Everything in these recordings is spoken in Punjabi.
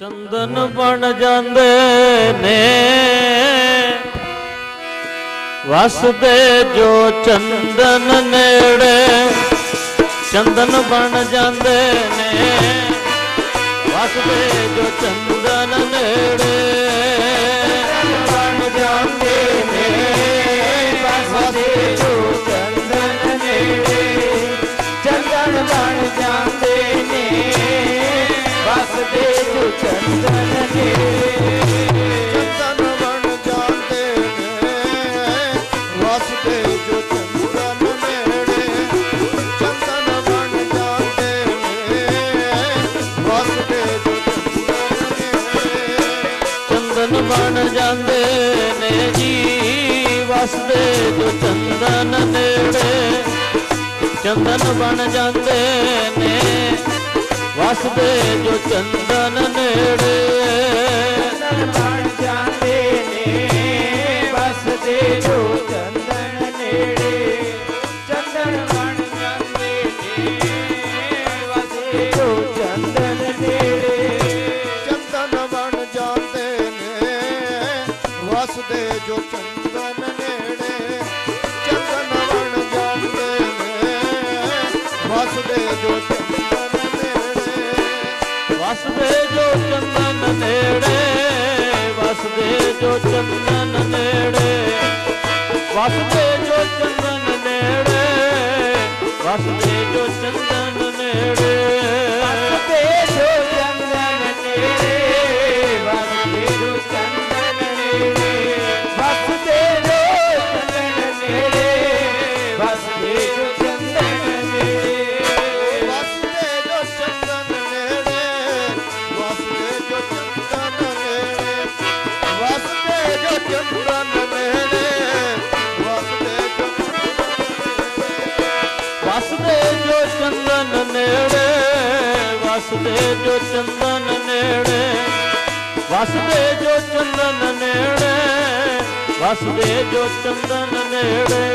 ਚੰਦਨ ਬਣ ਜਾਂਦੇ ਨੇ। ਵਸਦੇ ਜੋ ਚੰਦਨ ਨੇੜੇ, ਚੰਦਨ ਬਣ ਜਾਂਦੇ ਨੇ। ਵਸਦੇ ਜੋ ਚੰਦਨ ਨੇੜੇ ਬਣ ਜਾਂਦੇ ਨੇ। ਵਸਦੇ ਜੋ ਚੰਦਨ ਨੇੜੇ, ਚੰਦਨ ਬਣ ਜਾਂਦੇ ਚੰਦਨ ਨੇ ਚੰਦਨ ਬਣ ਜਾਂਦੇ ਨੇ ਵਸਦੇ ਜੋ ਚੰਦਨ ਨੇੜੇ। ਚੰਦਨ ਬਣ ਜਾਂਦੇ ਨੇ ਵਸਦੇ ਜੋ ਚੰਦਨ ਨੇੜੇ। ਚੰਦਨ ਬਣ ਜਾਂਦੇ ਨੇ ਵਸਦੇ ਜੋ ਚੰਦਨ ਨੇੜੇ। ਚੰਦਨ ਬਣ ਜਾਂਦੇ ਨੇ ਵਸਦੇ ਜੋ ਚੰਦਨ ਜੋ ਚੰਦਨ ਨੇੜੇ, ਵਸਦੇ ਜੋ ਚੰਦਨ ਨੇੜੇ। ਵਸਦੇ ਜੋ ਚੰਦਨ ਨੇੜੇ, ਵਸਦੇ ਜੋ ਚੰਦਨ ਨੇੜੇ। ਵਸਦੇ ਜੋ ਚੰਦਨ ਨੇੜੇ, ਵਸਦੇ ਜੋ ਚੰਦਨ ਨੇੜੇ।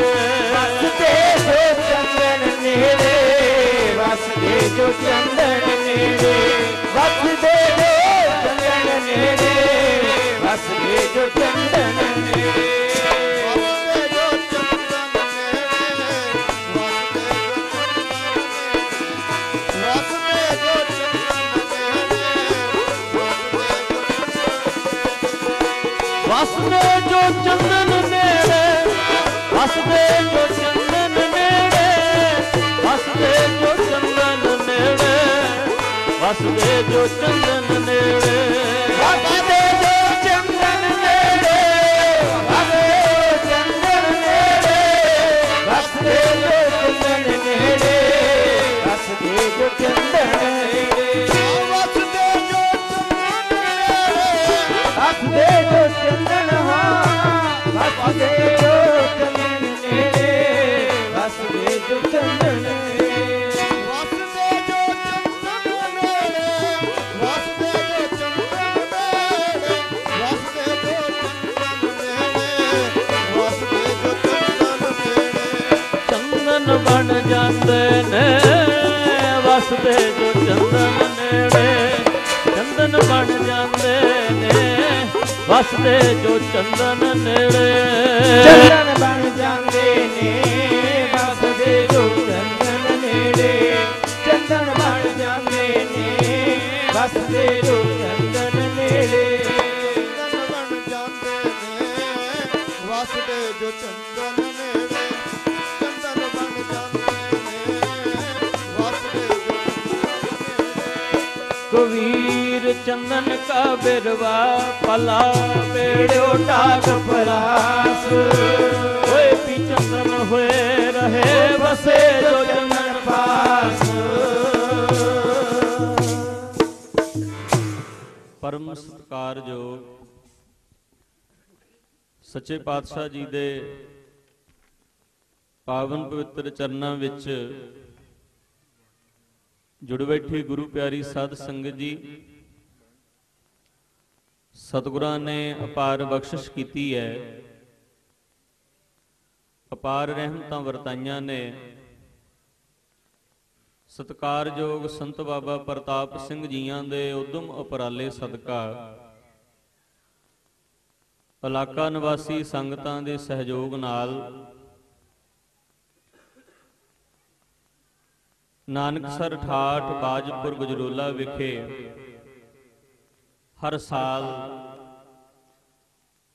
ਵਸਦੇ ਜੋ ਚੰਦਨ ਨੇੜੇ, ਵਸਦੇ ਜੋ ਚੰਦਨ ਨੇੜੇ। ਵਸਦੇ ਜੋ ਚੰਦਨ ਨੇੜੇ, ਵਸਦੇ ਜੋ ਚੰਦਨ ਨੇੜੇ। ਨੇੜੇ ਵਸਦੇ ਜੋ ਚੰਦਨ ਨੇੜੇ, ਹੱਸਦੇ ਜੋ ਚੰਦਨ ਨੇੜੇ ਵਸਦੇ ਜੋ ਚੰਦਨ ਨੇੜੇ। ਵਸਦੇ ਜੋ ਚੰਦਨ ਨੇੜੇ ਵਸਦੇ ਜੋ ਚੰਦਨ ਨੇੜੇ ਵਸਦੇ ਜੋ ਚੰਦਨ ਨੇੜੇ ਵਸਦੇ ਜੋ ਚੰਦਨ ਨੇੜੇ। ਵਸਦੇ ਜੋ ਚੰਦਨ ਨੇੜੇ। ਚੰਦਨ ਬਣ ਜਾਂਦੇ ਨੇ, ਵਸਦੇ ਜੋ ਚੰਦਨ ਨੇੜੇ। ਚੰਦਨ ਬਣ ਜਾਂਦੇ ਨੇ, ਵਸਦੇ ਜੋ ਚੰਦਨ ਨੇੜੇ। ਚੰਦਨ ਕਾ ਬਿਰਵਾ ਪਲਾ ਬੇੜਿਓ ਟਾਕ ਪਰਾਸ। ਹੋਏ ਪੀ ਚੰਦਨ ਹੋਏ ਰਹੇ ਵਸੇ ਜੋ ਚੰਦਨ ਪਾਸ। ਪਰਮ ਸਤਿਕਾਰਯੋਗ ਸੱਚੇ ਪਾਤਸ਼ਾਹ ਜੀ ਦੇ ਪਾਵਨ ਪਵਿੱਤਰ ਚਰਨਾਂ ਵਿੱਚ ਜੁੜ ਬੈਠੀ ਗੁਰੂ ਪਿਆਰੀ ਸਾਧ ਸੰਗਤ ਜੀ ਸਤਿਗੁਰਾਂ ਨੇ ਅਪਾਰ ਬਖਸ਼ਿਸ਼ ਕੀਤੀ ਹੈ। ਅਪਾਰ ਰਹਿਮਤਾਂ ਵਰਤਾਈਆਂ ਨੇ। ਸਤਕਾਰਯੋਗ ਸੰਤ ਬਾਬਾ ਪ੍ਰਤਾਪ ਸਿੰਘ ਜੀਆਂ ਦੇ ਉਦਮ ਉਪਰਾਲੇ ਸਦਕਾ। ਇਲਾਕਾ ਨਿਵਾਸੀ ਸੰਗਤਾਂ ਦੇ ਸਹਿਯੋਗ ਨਾਲ ਨਾਨਕਸਰ ਠਾਠ ਬਾਜਪੁਰ ਗੁਜਰੋਲਾ ਵਿਖੇ ਹਰ ਸਾਲ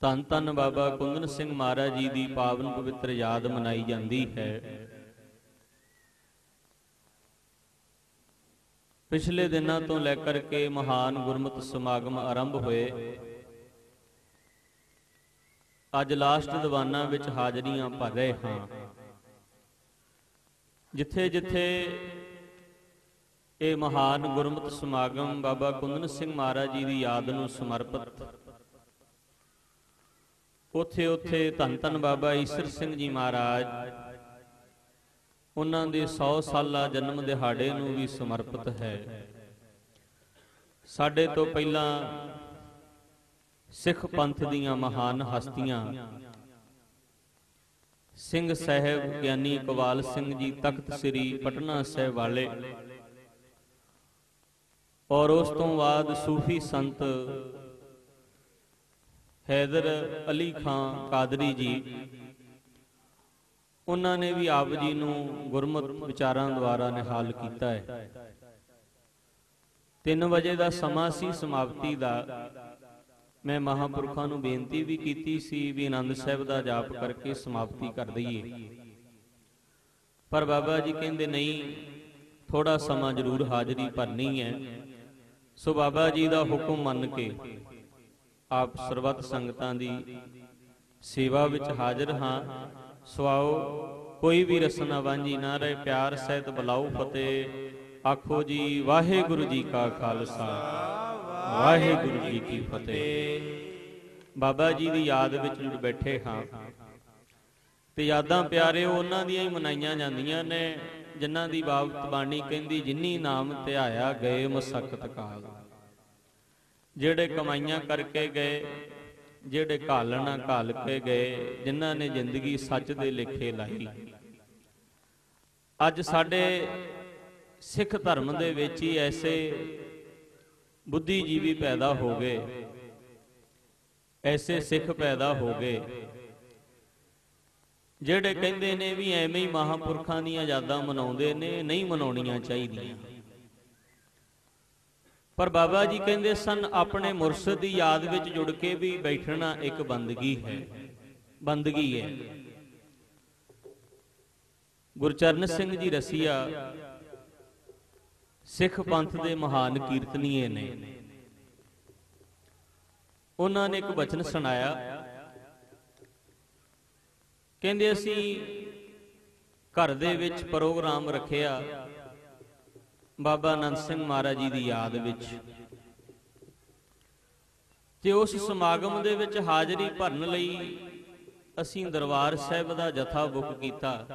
ਧੰਨ ਧੰਨ ਬਾਬਾ ਕੁੰਦਨ ਸਿੰਘ ਮਹਾਰਾਜ ਜੀ ਦੀ ਪਾਵਨ ਪਵਿੱਤਰ ਯਾਦ ਮਨਾਈ ਜਾਂਦੀ ਹੈ। ਪਿਛਲੇ ਦਿਨਾਂ ਤੋਂ ਲੈ ਕਰਕੇ ਮਹਾਨ ਗੁਰਮਤਿ ਸਮਾਗਮ ਆਰੰਭ ਹੋਏ। ਅੱਜ ਲਾਸਟ ਦੀਵਾਨਾਂ ਵਿੱਚ ਹਾਜ਼ਰੀਆਂ ਭਰ ਰਹੇ ਹਾਂ। ਜਿੱਥੇ ਜਿੱਥੇ ਇਹ ਮਹਾਨ ਗੁਰਮਤਿ ਸਮਾਗਮ ਬਾਬਾ ਕੁੰਦਨ ਸਿੰਘ ਮਹਾਰਾਜ ਜੀ ਦੀ ਯਾਦ ਨੂੰ ਸਮਰਪਿਤ ਉੱਥੇ ਉੱਥੇ ਧੰਨ ਧੰਨ ਬਾਬਾ ਈਸਰ ਸਿੰਘ ਜੀ ਮਹਾਰਾਜ। ਉਹਨਾਂ ਦੇ 100 ਸਾਲਾ ਜਨਮ ਦਿਹਾੜੇ ਨੂੰ ਵੀ ਸਮਰਪਿਤ ਹੈ। ਸਾਡੇ ਤੋਂ ਪਹਿਲਾਂ ਸਿੱਖ ਪੰਥ ਦੀਆਂ ਮਹਾਨ ਹਸਤੀਆਂ ਸਿੰਘ ਸਾਹਿਬ ਗਿਆਨੀ ਇਕਬਾਲ ਸਿੰਘ ਜੀ ਤਖਤ ਸ੍ਰੀ ਪਟਨਾ ਸਾਹਿਬ ਵਾਲੇ ਔਰ ਉਸ ਤੋਂ ਬਾਅਦ ਸੂਫੀ ਸੰਤ ਹੈਦਰ ਅਲੀ ਖਾਨ ਕਾਦਰੀ ਜੀ। ਉਹਨਾਂ ਨੇ ਵੀ ਆਪ ਜੀ ਨੂੰ ਗੁਰਮਤਿ ਵਿਚਾਰਾਂ ਦੁਆਰਾ ਨਿਹਾਲ ਕੀਤਾ ਹੈ। 3 ਵਜੇ ਦਾ ਸਮਾਂ ਸੀ ਸਮਾਪਤੀ ਦਾ। ਮੈਂ ਮਹਾਪੁਰਖਾਂ ਨੂੰ ਬੇਨਤੀ ਵੀ ਕੀਤੀ ਸੀ ਵੀ ਆਨੰਦ ਸਾਹਿਬ ਦਾ ਜਾਪ ਕਰਕੇ ਸਮਾਪਤੀ ਕਰ ਦਈਏ। ਪਰ ਬਾਬਾ ਜੀ ਕਹਿੰਦੇ, ਨਹੀਂ ਥੋੜਾ ਸਮਾਂ ਜ਼ਰੂਰ ਹਾਜ਼ਰੀ ਭਰਨੀ ਹੈ। ਸੋ ਬਾਬਾ ਜੀ ਦਾ ਹੁਕਮ ਮੰਨ ਕੇ ਆਪ ਸਰਬੱਤ ਸੰਗਤਾਂ ਦੀ ਸੇਵਾ ਵਿੱਚ ਹਾਜ਼ਰ ਹਾਂ। ਸਵਾਓ ਕੋਈ ਵੀ ਰਸਨਾ ਵਾਂਝੀ ਨਾ ਰਹੇ, ਪਿਆਰ ਸਹਿਤ ਬੁਲਾਓ ਫਤਿਹ। ਆਖੋ ਜੀ, ਵਾਹਿਗੁਰੂ ਜੀ ਕਾ ਖਾਲਸਾ। ਵਾਹਿਗੁਰੂ ਜੀ ਕੀ ਫਤਿਹ। ਬਾਬਾ ਜੀ ਦੀ ਯਾਦ ਵਿੱਚ ਜੁੜ ਬੈਠੇ ਹਾਂ। ਤੇ ਯਾਦਾਂ ਪਿਆਰੇ ਉਹਨਾਂ ਦੀਆਂ ਹੀ ਮਨਾਈਆਂ ਜਾਂਦੀਆਂ ਨੇ, ਜਿਨ੍ਹਾਂ ਦੀ ਬਾਬਤ ਬਾਣੀ ਕਹਿੰਦੀ, ਜਿਨੀ ਨਾਮ ਧਿਆਇਆ ਗਏ ਮਸਕਤ ਕਾਲ। ਜਿਹੜੇ ਕਮਾਈਆਂ ਕਰਕੇ ਗਏ, ਜਿਹੜੇ ਘਾਲਣਾ ਘਾਲ ਕੇ ਗਏ, ਜਿਨ੍ਹਾਂ ਨੇ ਜ਼ਿੰਦਗੀ ਸੱਚ ਦੇ ਲੇਖੇ ਲਾਈ। ਅੱਜ ਸਾਡੇ ਸਿੱਖ ਧਰਮ ਦੇ ਵਿੱਚ ਹੀ ਐਸੇ ਬੁੱਧੀਜੀਵੀ ਪੈਦਾ ਹੋ ਗਏ, ਐਸੇ ਸਿੱਖ ਪੈਦਾ ਹੋ ਗਏ, ਜਿਹੜੇ ਕਹਿੰਦੇ ਨੇ ਵੀ ਐਵੇਂ ਹੀ ਮਹਾਪੁਰਖਾਂ ਦੀਆਂ ਯਾਦਾਂ ਮਨਾਉਂਦੇ ਨੇ, ਨਹੀਂ ਮਨਾਉਣੀਆਂ ਚਾਹੀਦੀਆਂ। ਪਰ ਬਾਬਾ ਜੀ ਕਹਿੰਦੇ ਸਨ, ਆਪਣੇ ਮੁਰਸ਼ਿਦ ਦੀ ਯਾਦ ਵਿੱਚ ਜੁੜ ਕੇ ਵੀ ਬੈਠਣਾ ਇੱਕ ਬੰਦਗੀ ਹੈ। ਬੰਦਗੀ ਹੈ। ਗੁਰਚਰਨ ਸਿੰਘ ਜੀ ਰਸੀਆ, ਸਿੱਖ ਪੰਥ ਦੇ ਮਹਾਨ ਕੀਰਤਨੀਏ ਨੇ। ਉਹਨਾਂ ਨੇ ਇੱਕ ਬਚਨ ਸੁਣਾਇਆ। ਕਹਿੰਦੇ ਅਸੀਂ ਘਰ ਦੇ ਵਿੱਚ ਪ੍ਰੋਗਰਾਮ ਰੱਖਿਆ। ਬਾਬਾ ਅਨੰਦ ਸਿੰਘ ਮਹਾਰਾਜ ਜੀ ਦੀ ਯਾਦ ਵਿੱਚ। ਤੇ ਉਸ ਸਮਾਗਮ ਦੇ ਵਿੱਚ ਹਾਜ਼ਰੀ ਭਰਨ ਲਈ ਅਸੀਂ ਦਰਬਾਰ ਸਾਹਿਬ ਦਾ ਜਥਾ ਬੁੱਕ ਕੀਤਾ।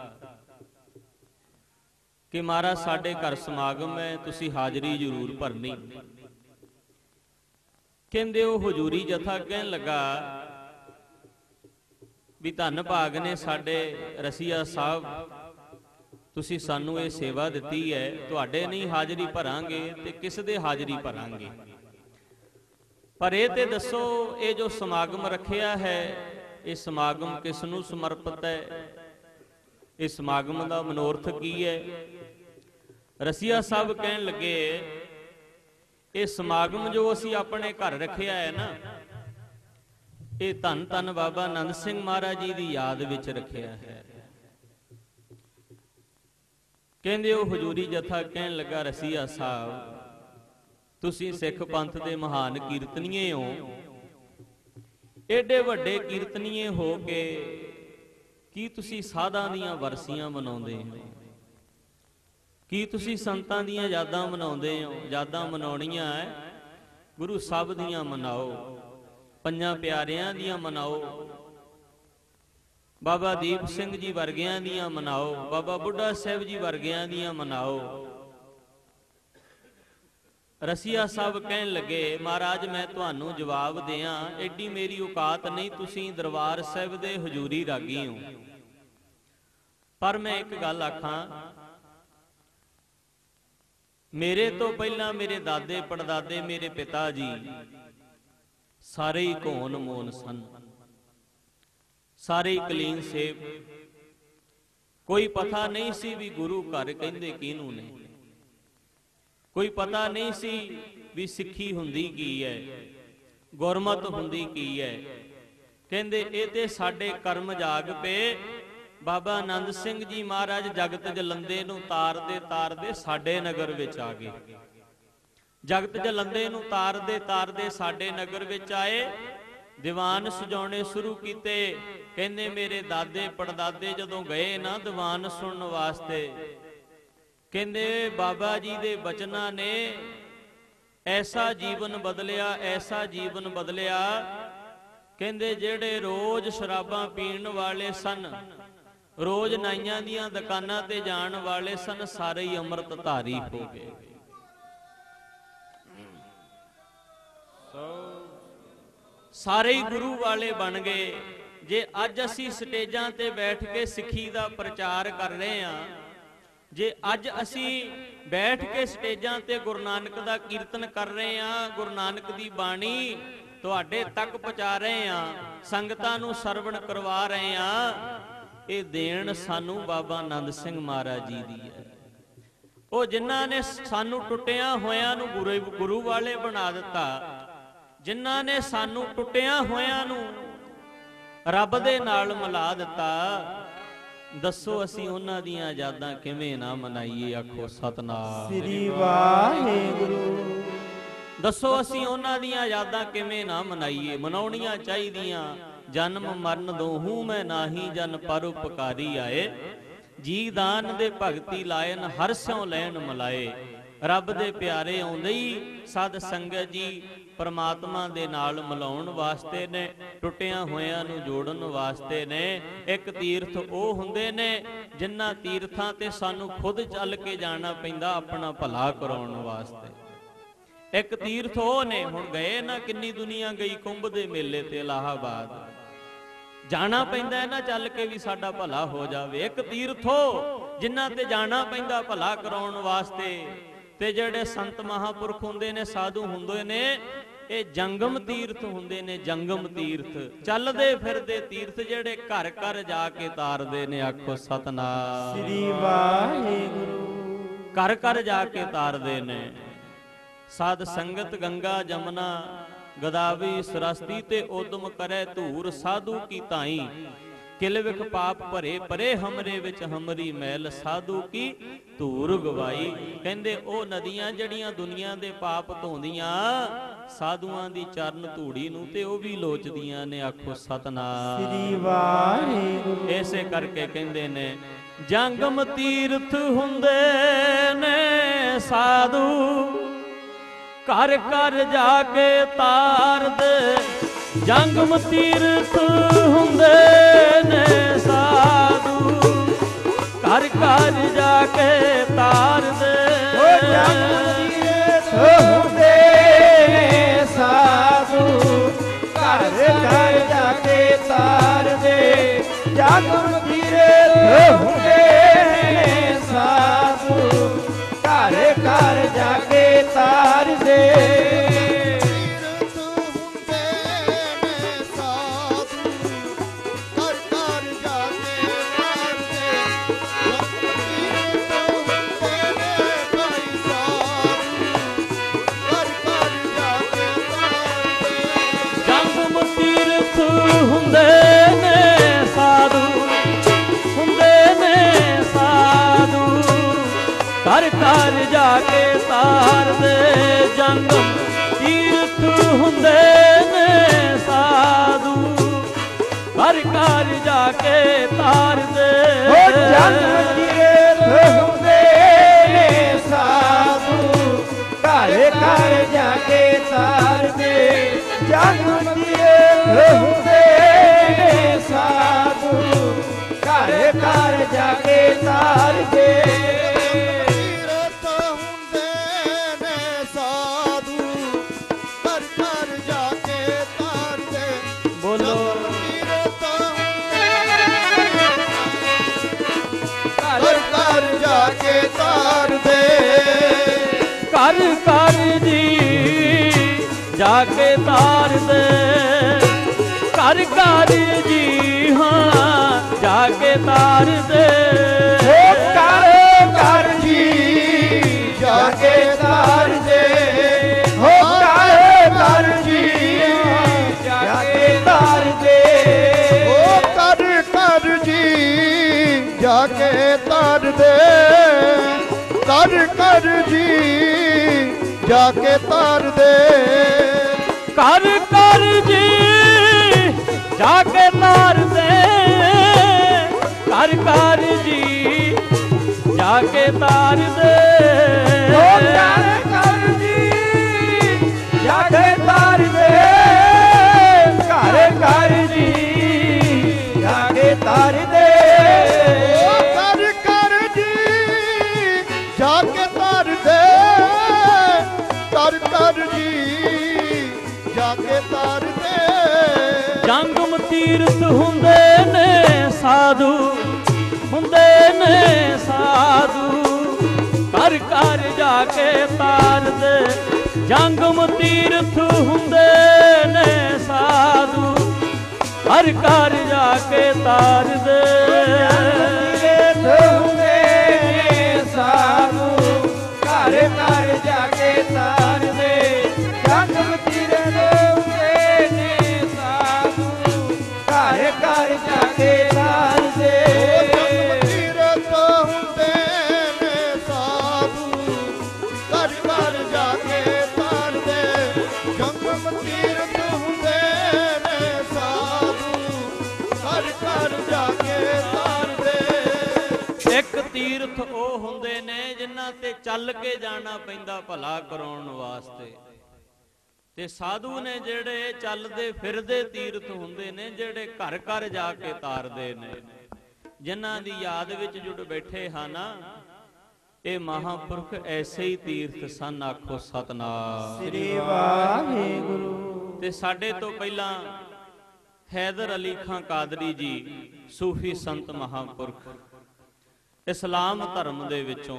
ਕਿ ਮਹਾਰਾਜ, ਸਾਡੇ ਘਰ ਸਮਾਗਮ ਹੈ, ਤੁਸੀਂ ਹਾਜ਼ਰੀ ਜ਼ਰੂਰ ਭਰਨੀ। ਕਹਿੰਦੇ ਉਹ ਹਜੂਰੀ ਜਥਾ ਕਹਿਣ ਲੱਗਾ ਵੀ ਧੰਨ ਭਾਗ ਨੇ ਸਾਡੇ ਰਸੀਆ ਸਾਹਿਬ। ਤੁਸੀਂ ਸਾਨੂੰ ਇਹ ਸੇਵਾ ਦਿੱਤੀ ਹੈ, ਤੁਹਾਡੇ ਨਹੀਂ ਹਾਜ਼ਰੀ ਭਰਾਂਗੇ ਤੇ ਕਿਸ ਦੇ ਹਾਜ਼ਰੀ ਭਰਾਂਗੇ? ਪਰ ਇਹ ਤੇ ਦੱਸੋ, ਇਹ ਜੋ ਸਮਾਗਮ ਰੱਖਿਆ ਹੈ, ਇਹ ਸਮਾਗਮ ਕਿਸ ਨੂੰ ਸਮਰਪਿਤ ਹੈ? ਇਹ ਸਮਾਗਮ ਦਾ ਮਨੋਰਥ ਕੀ ਹੈ? ਰਸੀਆ ਸਾਹਿਬ ਕਹਿਣ ਲੱਗੇ, ਇਹ ਸਮਾਗਮ ਜੋ ਅਸੀਂ ਆਪਣੇ ਘਰ ਰੱਖਿਆ ਹੈ ਨਾ, ਇਹ ਧੰਨ ਧੰਨ ਬਾਬਾ ਆਨੰਦ ਸਿੰਘ ਮਹਾਰਾਜ ਜੀ ਦੀ ਯਾਦ ਵਿੱਚ ਰੱਖਿਆ ਹੈ। ਕਹਿੰਦੇ ਉਹ ਹਜੂਰੀ ਜਥਾ ਕਹਿਣ ਲੱਗਾ, ਰਸੀਆ ਸਾਹਿਬ, ਤੁਸੀਂ ਸਿੱਖ ਪੰਥ ਦੇ ਮਹਾਨ ਕੀਰਤਨੀਏ ਹੋ। ਏਡੇ ਵੱਡੇ ਕੀਰਤਨੀਏ ਹੋ ਕੇ ਕੀ ਤੁਸੀਂ ਸਾਧਾਂ ਦੀਆਂ ਵਰਸੀਆਂ ਮਨਾਉਂਦੇ ਹੋ? ਕੀ ਤੁਸੀਂ ਸੰਤਾਂ ਦੀਆਂ ਯਾਦਾਂ ਮਨਾਉਂਦੇ ਹੋ? ਯਾਦਾਂ ਮਨਾਉਣੀਆਂ ਐ ਗੁਰੂ ਸਾਹਿਬ ਦੀਆਂ ਮਨਾਓ, ਪੰਜਾਂ ਪਿਆਰਿਆਂ ਦੀਆਂ ਮਨਾਓ ਬਾਬਾ ਦੀਪ ਸਿੰਘ ਜੀ ਵਰਗਿਆਂ ਦੀਆਂ ਮਨਾਓ, ਬਾਬਾ ਬੁੱਢਾ ਸਾਹਿਬ ਜੀ ਵਰਗਿਆਂ ਦੀਆਂ ਮਨਾਓ। ਰਸੀਆ ਸਾਹਿਬ ਕਹਿਣ ਲੱਗੇ, ਮਹਾਰਾਜ, ਮੈਂ ਤੁਹਾਨੂੰ ਜਵਾਬ ਦਿਆਂ ਐਡੀ ਮੇਰੀ ਔਕਾਤ ਨਹੀਂ, ਤੁਸੀਂ ਦਰਬਾਰ ਸਾਹਿਬ ਦੇ ਹਜੂਰੀ ਰਾਗੀ ਹੋ। ਪਰ ਮੈਂ ਇੱਕ ਗੱਲ ਆਖਾਂ, ਮੇਰੇ ਤੋਂ ਪਹਿਲਾਂ ਮੇਰੇ ਦਾਦੇ ਪੜਦਾਦੇ ਮੇਰੇ ਪਿਤਾ ਜੀ ਸਾਰੇ ਹੀ ਘੋਨ ਮੋਨ ਸਨ। ਸਾਰੇ ਕਲੀਨ ਸੇਵ। ਕੋਈ ਪਤਾ ਨਹੀਂ ਸੀ ਵੀ ਗੁਰੂ ਘਰ ਕਹਿੰਦੇ ਕਿਹਨੂੰ ਨੇ। ਕੋਈ ਪਤਾ ਨਹੀਂ ਸੀ ਵੀ ਸਿੱਖੀ ਹੁੰਦੀ ਕੀ ਹੈ, ਗੁਰਮਤ ਹੁੰਦੀ ਕੀ ਹੈ। ਕਹਿੰਦੇ, ਇਹ ਤੇ ਸਾਡੇ ਕਰਮ ਜਾਗ ਪਏ। ਬਾਬਾ ਆਨੰਦ ਸਿੰਘ ਜੀ ਮਹਾਰਾਜ ਜਗਤ ਜਲੰਦੇ ਨੂੰ ਤਾਰਦੇ ਤਾਰਦੇ ਸਾਡੇ ਨਗਰ ਵਿੱਚ ਆ ਗਏ। ਜਗਤ ਜਲੰਦੇ ਨੂੰ ਤਾਰਦੇ ਤਾਰਦੇ ਸਾਡੇ ਨਗਰ ਵਿੱਚ ਆਏ। ਦੀਵਾਨ ਸਜਾਉਣੇ ਸ਼ੁਰੂ ਕੀਤੇ। ਕਹਿੰਦੇ, ਮੇਰੇ ਦਾਦੇ ਪੜਦਾਦੇ ਜਦੋਂ ਗਏ ਨਾ ਦੀਵਾਨ ਸੁਣਨ ਵਾਸਤੇ, ਕਹਿੰਦੇ, ਬਾਬਾ ਜੀ ਦੇ ਬਚਨਾਂ ਨੇ ਐਸਾ ਜੀਵਨ ਬਦਲਿਆ, ਐਸਾ ਜੀਵਨ ਬਦਲਿਆ। ਕਹਿੰਦੇ, ਜਿਹੜੇ ਰੋਜ਼ ਸ਼ਰਾਬਾਂ ਪੀਣ ਵਾਲੇ ਸਨ, ਰੋਜ਼ ਨਾਈਆਂ ਦੀਆਂ ਦੁਕਾਨਾਂ ਤੇ ਜਾਣ ਵਾਲੇ ਸਨ, ਸਾਰੇ ਹੀ ਅੰਮ੍ਰਿਤ ਧਾਰੀ ਹੋ ਗਏ। ਸਾਰੇ ਹੀ ਗੁਰੂ ਵਾਲੇ ਬਣ ਗਏ। ਜੇ ਅੱਜ ਅਸੀਂ ਸਟੇਜਾਂ ਤੇ ਬੈਠ ਕੇ ਸਿੱਖੀ ਦਾ ਪ੍ਰਚਾਰ ਕਰ ਰਹੇ ਹਾਂ, ਜੇ ਅੱਜ ਅਸੀਂ ਬੈਠ ਕੇ ਸਟੇਜਾਂ ਤੇ ਗੁਰੂ ਨਾਨਕ ਦਾ ਕੀਰਤਨ ਕਰ ਰਹੇ ਹਾਂ, ਗੁਰੂ ਨਾਨਕ ਦੀ ਬਾਣੀ ਤੁਹਾਡੇ ਤੱਕ ਪਹੁੰਚਾ ਰਹੇ ਹਾਂ, ਸੰਗਤਾਂ ਨੂੰ ਸਰਵਣ ਕਰਵਾ ਰਹੇ ਹਾਂ, ਇਹ ਦੇਣ ਸਾਨੂੰ ਬਾਬਾ ਆਨੰਦ ਸਿੰਘ ਮਹਾਰਾਜ ਜੀ ਦੀ ਹੈ। ਉਹ ਜਿਨ੍ਹਾਂ ਨੇ ਸਾਨੂੰ ਟੁੱਟਿਆਂ ਹੋਇਆਂ ਨੂੰ ਗੁਰੂ ਗੁਰੂ ਵਾਲੇ ਬਣਾ ਦਿੱਤਾ ਜਿਨ੍ਹਾਂ ਨੇ ਸਾਨੂੰ ਟੁੱਟਿਆਂ ਹੋਇਆਂ ਨੂੰ ਰੱਬ ਦੇ ਨਾਲ ਮਿਲਾ ਦਿੱਤਾ। ਦੱਸੋ ਅਸੀਂ ਉਹਨਾਂ ਦੀਆਂ ਯਾਦਾਂ ਕਿਵੇਂ ਨਾ ਮਨਾਈਏ ਆਖੋ ਸਤਨਾਮ। ਸ੍ਰੀ ਵਾਹਿਗੁਰੂ। ਦੱਸੋ ਅਸੀਂ ਉਹਨਾਂ ਦੀਆਂ ਯਾਦਾਂ ਕਿਵੇਂ ਨਾ ਮਨਾਈਏ ਮਨਾਉਣੀਆਂ ਚਾਹੀਦੀਆਂ। ਜਨਮ ਮਰਨ ਦੋਹੂ ਮੈਂ ਨਾਹੀ ਜਨ ਪਰ ਉਪਕਾਰੀ ਆਏ। ਜੀ ਦਾਨ ਦੇ ਭਗਤੀ ਲਾਇਨ ਹਰ ਸਿਉ ਲੈਣ ਮਲਾਏ। ਰੱਬ ਦੇ ਪਿਆਰੇ ਆਉਂਦੇ ਹੀ ਸਦ ਸੰਗਤ ਜੀ ਪਰਮਾਤਮਾ ਦੇ ਨਾਲ ਮਿਲਾਉਣ ਵਾਸਤੇ ਨੇ, ਟੁੱਟਿਆਂ ਹੋਇਆਂ ਨੂੰ ਜੋੜਨ ਵਾਸਤੇ ਨੇ। ਇੱਕ ਤੀਰਥ ਉਹ ਹੁੰਦੇ ਨੇ ਜਿਨ੍ਹਾਂ ਤੀਰਥਾਂ ਤੇ ਸਾਨੂੰ ਖੁਦ ਚੱਲ ਕੇ ਜਾਣਾ ਪੈਂਦਾ ਆਪਣਾ ਭਲਾ ਕਰਾਉਣ ਵਾਸਤੇ। ਇੱਕ ਤੀਰਥ ਉਹ ਨੇ, ਹੁਣ ਗਏ ਨਾ ਕਿੰਨੀ ਦੁਨੀਆ ਗਈ ਕੁੰਭ ਦੇ ਮੇਲੇ ਤੇ ਇਲਾਹਾਬਾਦ ਜਾਣਾ ਪੈਂਦਾ ਨਾ ਚੱਲ ਕੇ ਵੀ ਸਾਡਾ ਭਲਾ ਹੋ ਜਾਵੇ। ਇੱਕ ਤੀਰਥੋ ਜਿਨ੍ਹਾਂ ਤੇ ਜਾਣਾ ਪੈਂਦਾ ਭਲਾ ਕਰਾਉਣ ਵਾਸਤੇ। ਤੇ ਜਿਹੜੇ ਸੰਤ ਮਹਾਪੁਰਖ ਹੁੰਦੇ ਨੇ, ਸਾਧੂ ਹੁੰਦੇ ਨੇ ਇਹ ਜੰਗਮ ਤੀਰਥ ਹੁੰਦੇ ਨੇ ਜੰਗਮ ਤੀਰਥ। ਚੱਲਦੇ ਫਿਰਦੇ ਤੀਰਥ ਜਿਹੜੇ ਘਰ ਘਰ ਜਾ ਕੇ ਤਾਰਦੇ ਨੇ ਆਖੋ ਸਤਨਾਮ। ਸ੍ਰੀ ਵਾਹਿਗੁਰੂ। ਘਰ ਘਰ ਜਾ ਕੇ ਤਾਰਦੇ ਨੇ। ਸਾਧ ਸੰਗਤ ਗੰਗਾ ਜਮਨਾ ਗਦਾਵੀ ਸਰਸਤੀ ਤੇ ਉਦਮ ਕਰੈ ਧੂਰ ਸਾਧੂ ਕੀ ਤਾਈ। ਕਿਲ ਵਿਖ ਪਾਪ ਭਰੇ ਪਰੇ ਹਮਰੇ ਵਿੱਚ ਹਮਰੀ ਮੈਲ ਸਾਧੂ ਕੀ? ਧੂਰ ਗਵਾਈ। ਕਹਿੰਦੇ ਉਹ ਨਦੀਆਂ ਜਿਹੜੀਆਂ ਦੁਨੀਆ ਦੇ ਪਾਪ ਧੋਂਦੀਆਂ ਸਾਧੂਆਂ ਦੀ ਚਰਨ ਧੂੜੀ ਨੂੰ ਤੇ ਉਹ ਵੀ ਲੋਚਦੀਆਂ ਨੇ ਆਖੋ ਸਤਨਾਮ। ਸ੍ਰੀ ਵਾਹਿਗੁਰੂ। ਐਸੇ ਕਰਕੇ ਕਹਿੰਦੇ ਨੇ ਜੰਗਮ ਤੀਰਥ ਹੁੰਦੇ ਨੇ ਸਾਧੂ। ਘਰ ਘਰ ਜਾ ਕੇ ਤਾਰਦੇ ਜੰਗਮ ਤੀਰਥ ਹੁੰਦੇ ਨੇ ਸਾਧੂ। ਘਰ ਘਰ ਜਾ ਕੇ ਤਾਰਦੇ ਓ ਜੰਗ ਤੀਰਥ ਹੁੰਦੇ ਨੇ ਸਾਧੂ। ਘਰ ਘਰ ਜਾ ਕੇ ਤਾਰਦੇ ਜੰਗ ਤੀਰਥ ਹੁੰਦੇ ਨੇ ਸਾਧੂ। ਘਰ ਘਰ ਜਾ ਕੇ ਤਾਰਦੇ ਘਰ ਜਾ ਕੇ ਤਾਰਦੇ ਓ ਜੰਗ ਤੀਰਥ ਹੁੰਦੇ ਨੇ ਸਾਧੂ ਘਰ ਘਰ ਜਾ ਕੇ ਤਾਰਦੇ ਜੰਗ ਤੀਰਥ ਹੁੰਦੇ ਨੇ ਸਾਧੂ ਘਰ ਘਰ ਜਾ ਕੇ ਤਾਰਦੇ ਤੀਰਥ ਕਰ ਜੀ ਜਾ ਕੇ ਤਾਰ ਦੇ। ਕਰ ਕਰ ਜੀ ਹਾਂ, ਜਾ ਕੇ ਤਾਰ ਦੇ। ਓ ਕਰ ਕਰ ਜੀ, ਜਾ ਕੇ ਤਾਰ ਦੇ। ਹੋ ਕਰ ਕਰ ਜੀ, ਜਾ ਕੇ ਤਾਰ ਦੇ। ਓ ਕਰ ਕਰ ਜੀ, ਜਾ ਕੇ ਤਾਰ ਦੇ। ਕਰ ਕਰ ਜੀ ਜਾ ਕੇ ਤਾਰ ਦੇ। ਕਰ ਕਰ ਜੀ ਜਾ ਕੇ ਤਾਰ ਦੇ। ਕਰ ਕਰ ਜੀ ਜਾ ਕੇ ਤਾਰ ਦੇ। ਓ ਕਰ ਕਰ ਜੀ ਜਾ ਕੇ ਤਾਰ ਦੇ। ਘਰ ਘਰ ਤੀਰਥ ਹੁੰਦੇ ਨੇ ਸਾਧੂ, ਹੁੰਦੇ ਨੇ ਸਾਧੂ। ਘਰ ਘਰ ਜਾ ਕੇ ਤਾਰਦੇ, ਜੰਗਮ ਤੀਰਥ ਹੁੰਦੇ ਨੇ ਸਾਧੂ। ਹਰ ਘਰ ਜਾ ਕੇ ਤਾਰਦੇ। ਤੀਰਥ ਉਹ ਹੁੰਦੇ ਨੇ ਜਿਨ੍ਹਾਂ ਤੇ ਚੱਲ ਕੇ ਜਾਣਾ ਪੈਂਦਾ ਭਲਾ ਕਰਾਉਣ ਵਾਸਤੇ। ਤੇ ਸਾਧੂ ਨੇ ਜਿਹੜੇ ਚੱਲਦੇ ਫਿਰਦੇ ਤੀਰਥ ਹੁੰਦੇ ਨੇ ਜਿਹੜੇ ਘਰ ਘਰ ਜਾ ਕੇ ਤਾਰਦੇ ਨੇ ਜਿਨ੍ਹਾਂ ਦੀ ਯਾਦ ਵਿੱਚ ਜੁੜ ਬੈਠੇ ਹਨ ਇਹ ਮਹਾਪੁਰਖ ਐਸੇ ਹੀ ਤੀਰਥ ਸਨ ਆਖੋ ਸਤਨਾਮ। ਸ੍ਰੀ ਵਾਹਿਗੁਰੂ। ਤੇ ਸਾਡੇ ਤੋਂ ਪਹਿਲਾਂ ਹੈਦਰ ਅਲੀ ਖਾਂ ਕਾਦਰੀ ਜੀ ਸੂਫੀ ਸੰਤ ਮਹਾਪੁਰਖ। ਇਸਲਾਮ ਧਰਮ ਦੇ ਵਿੱਚੋਂ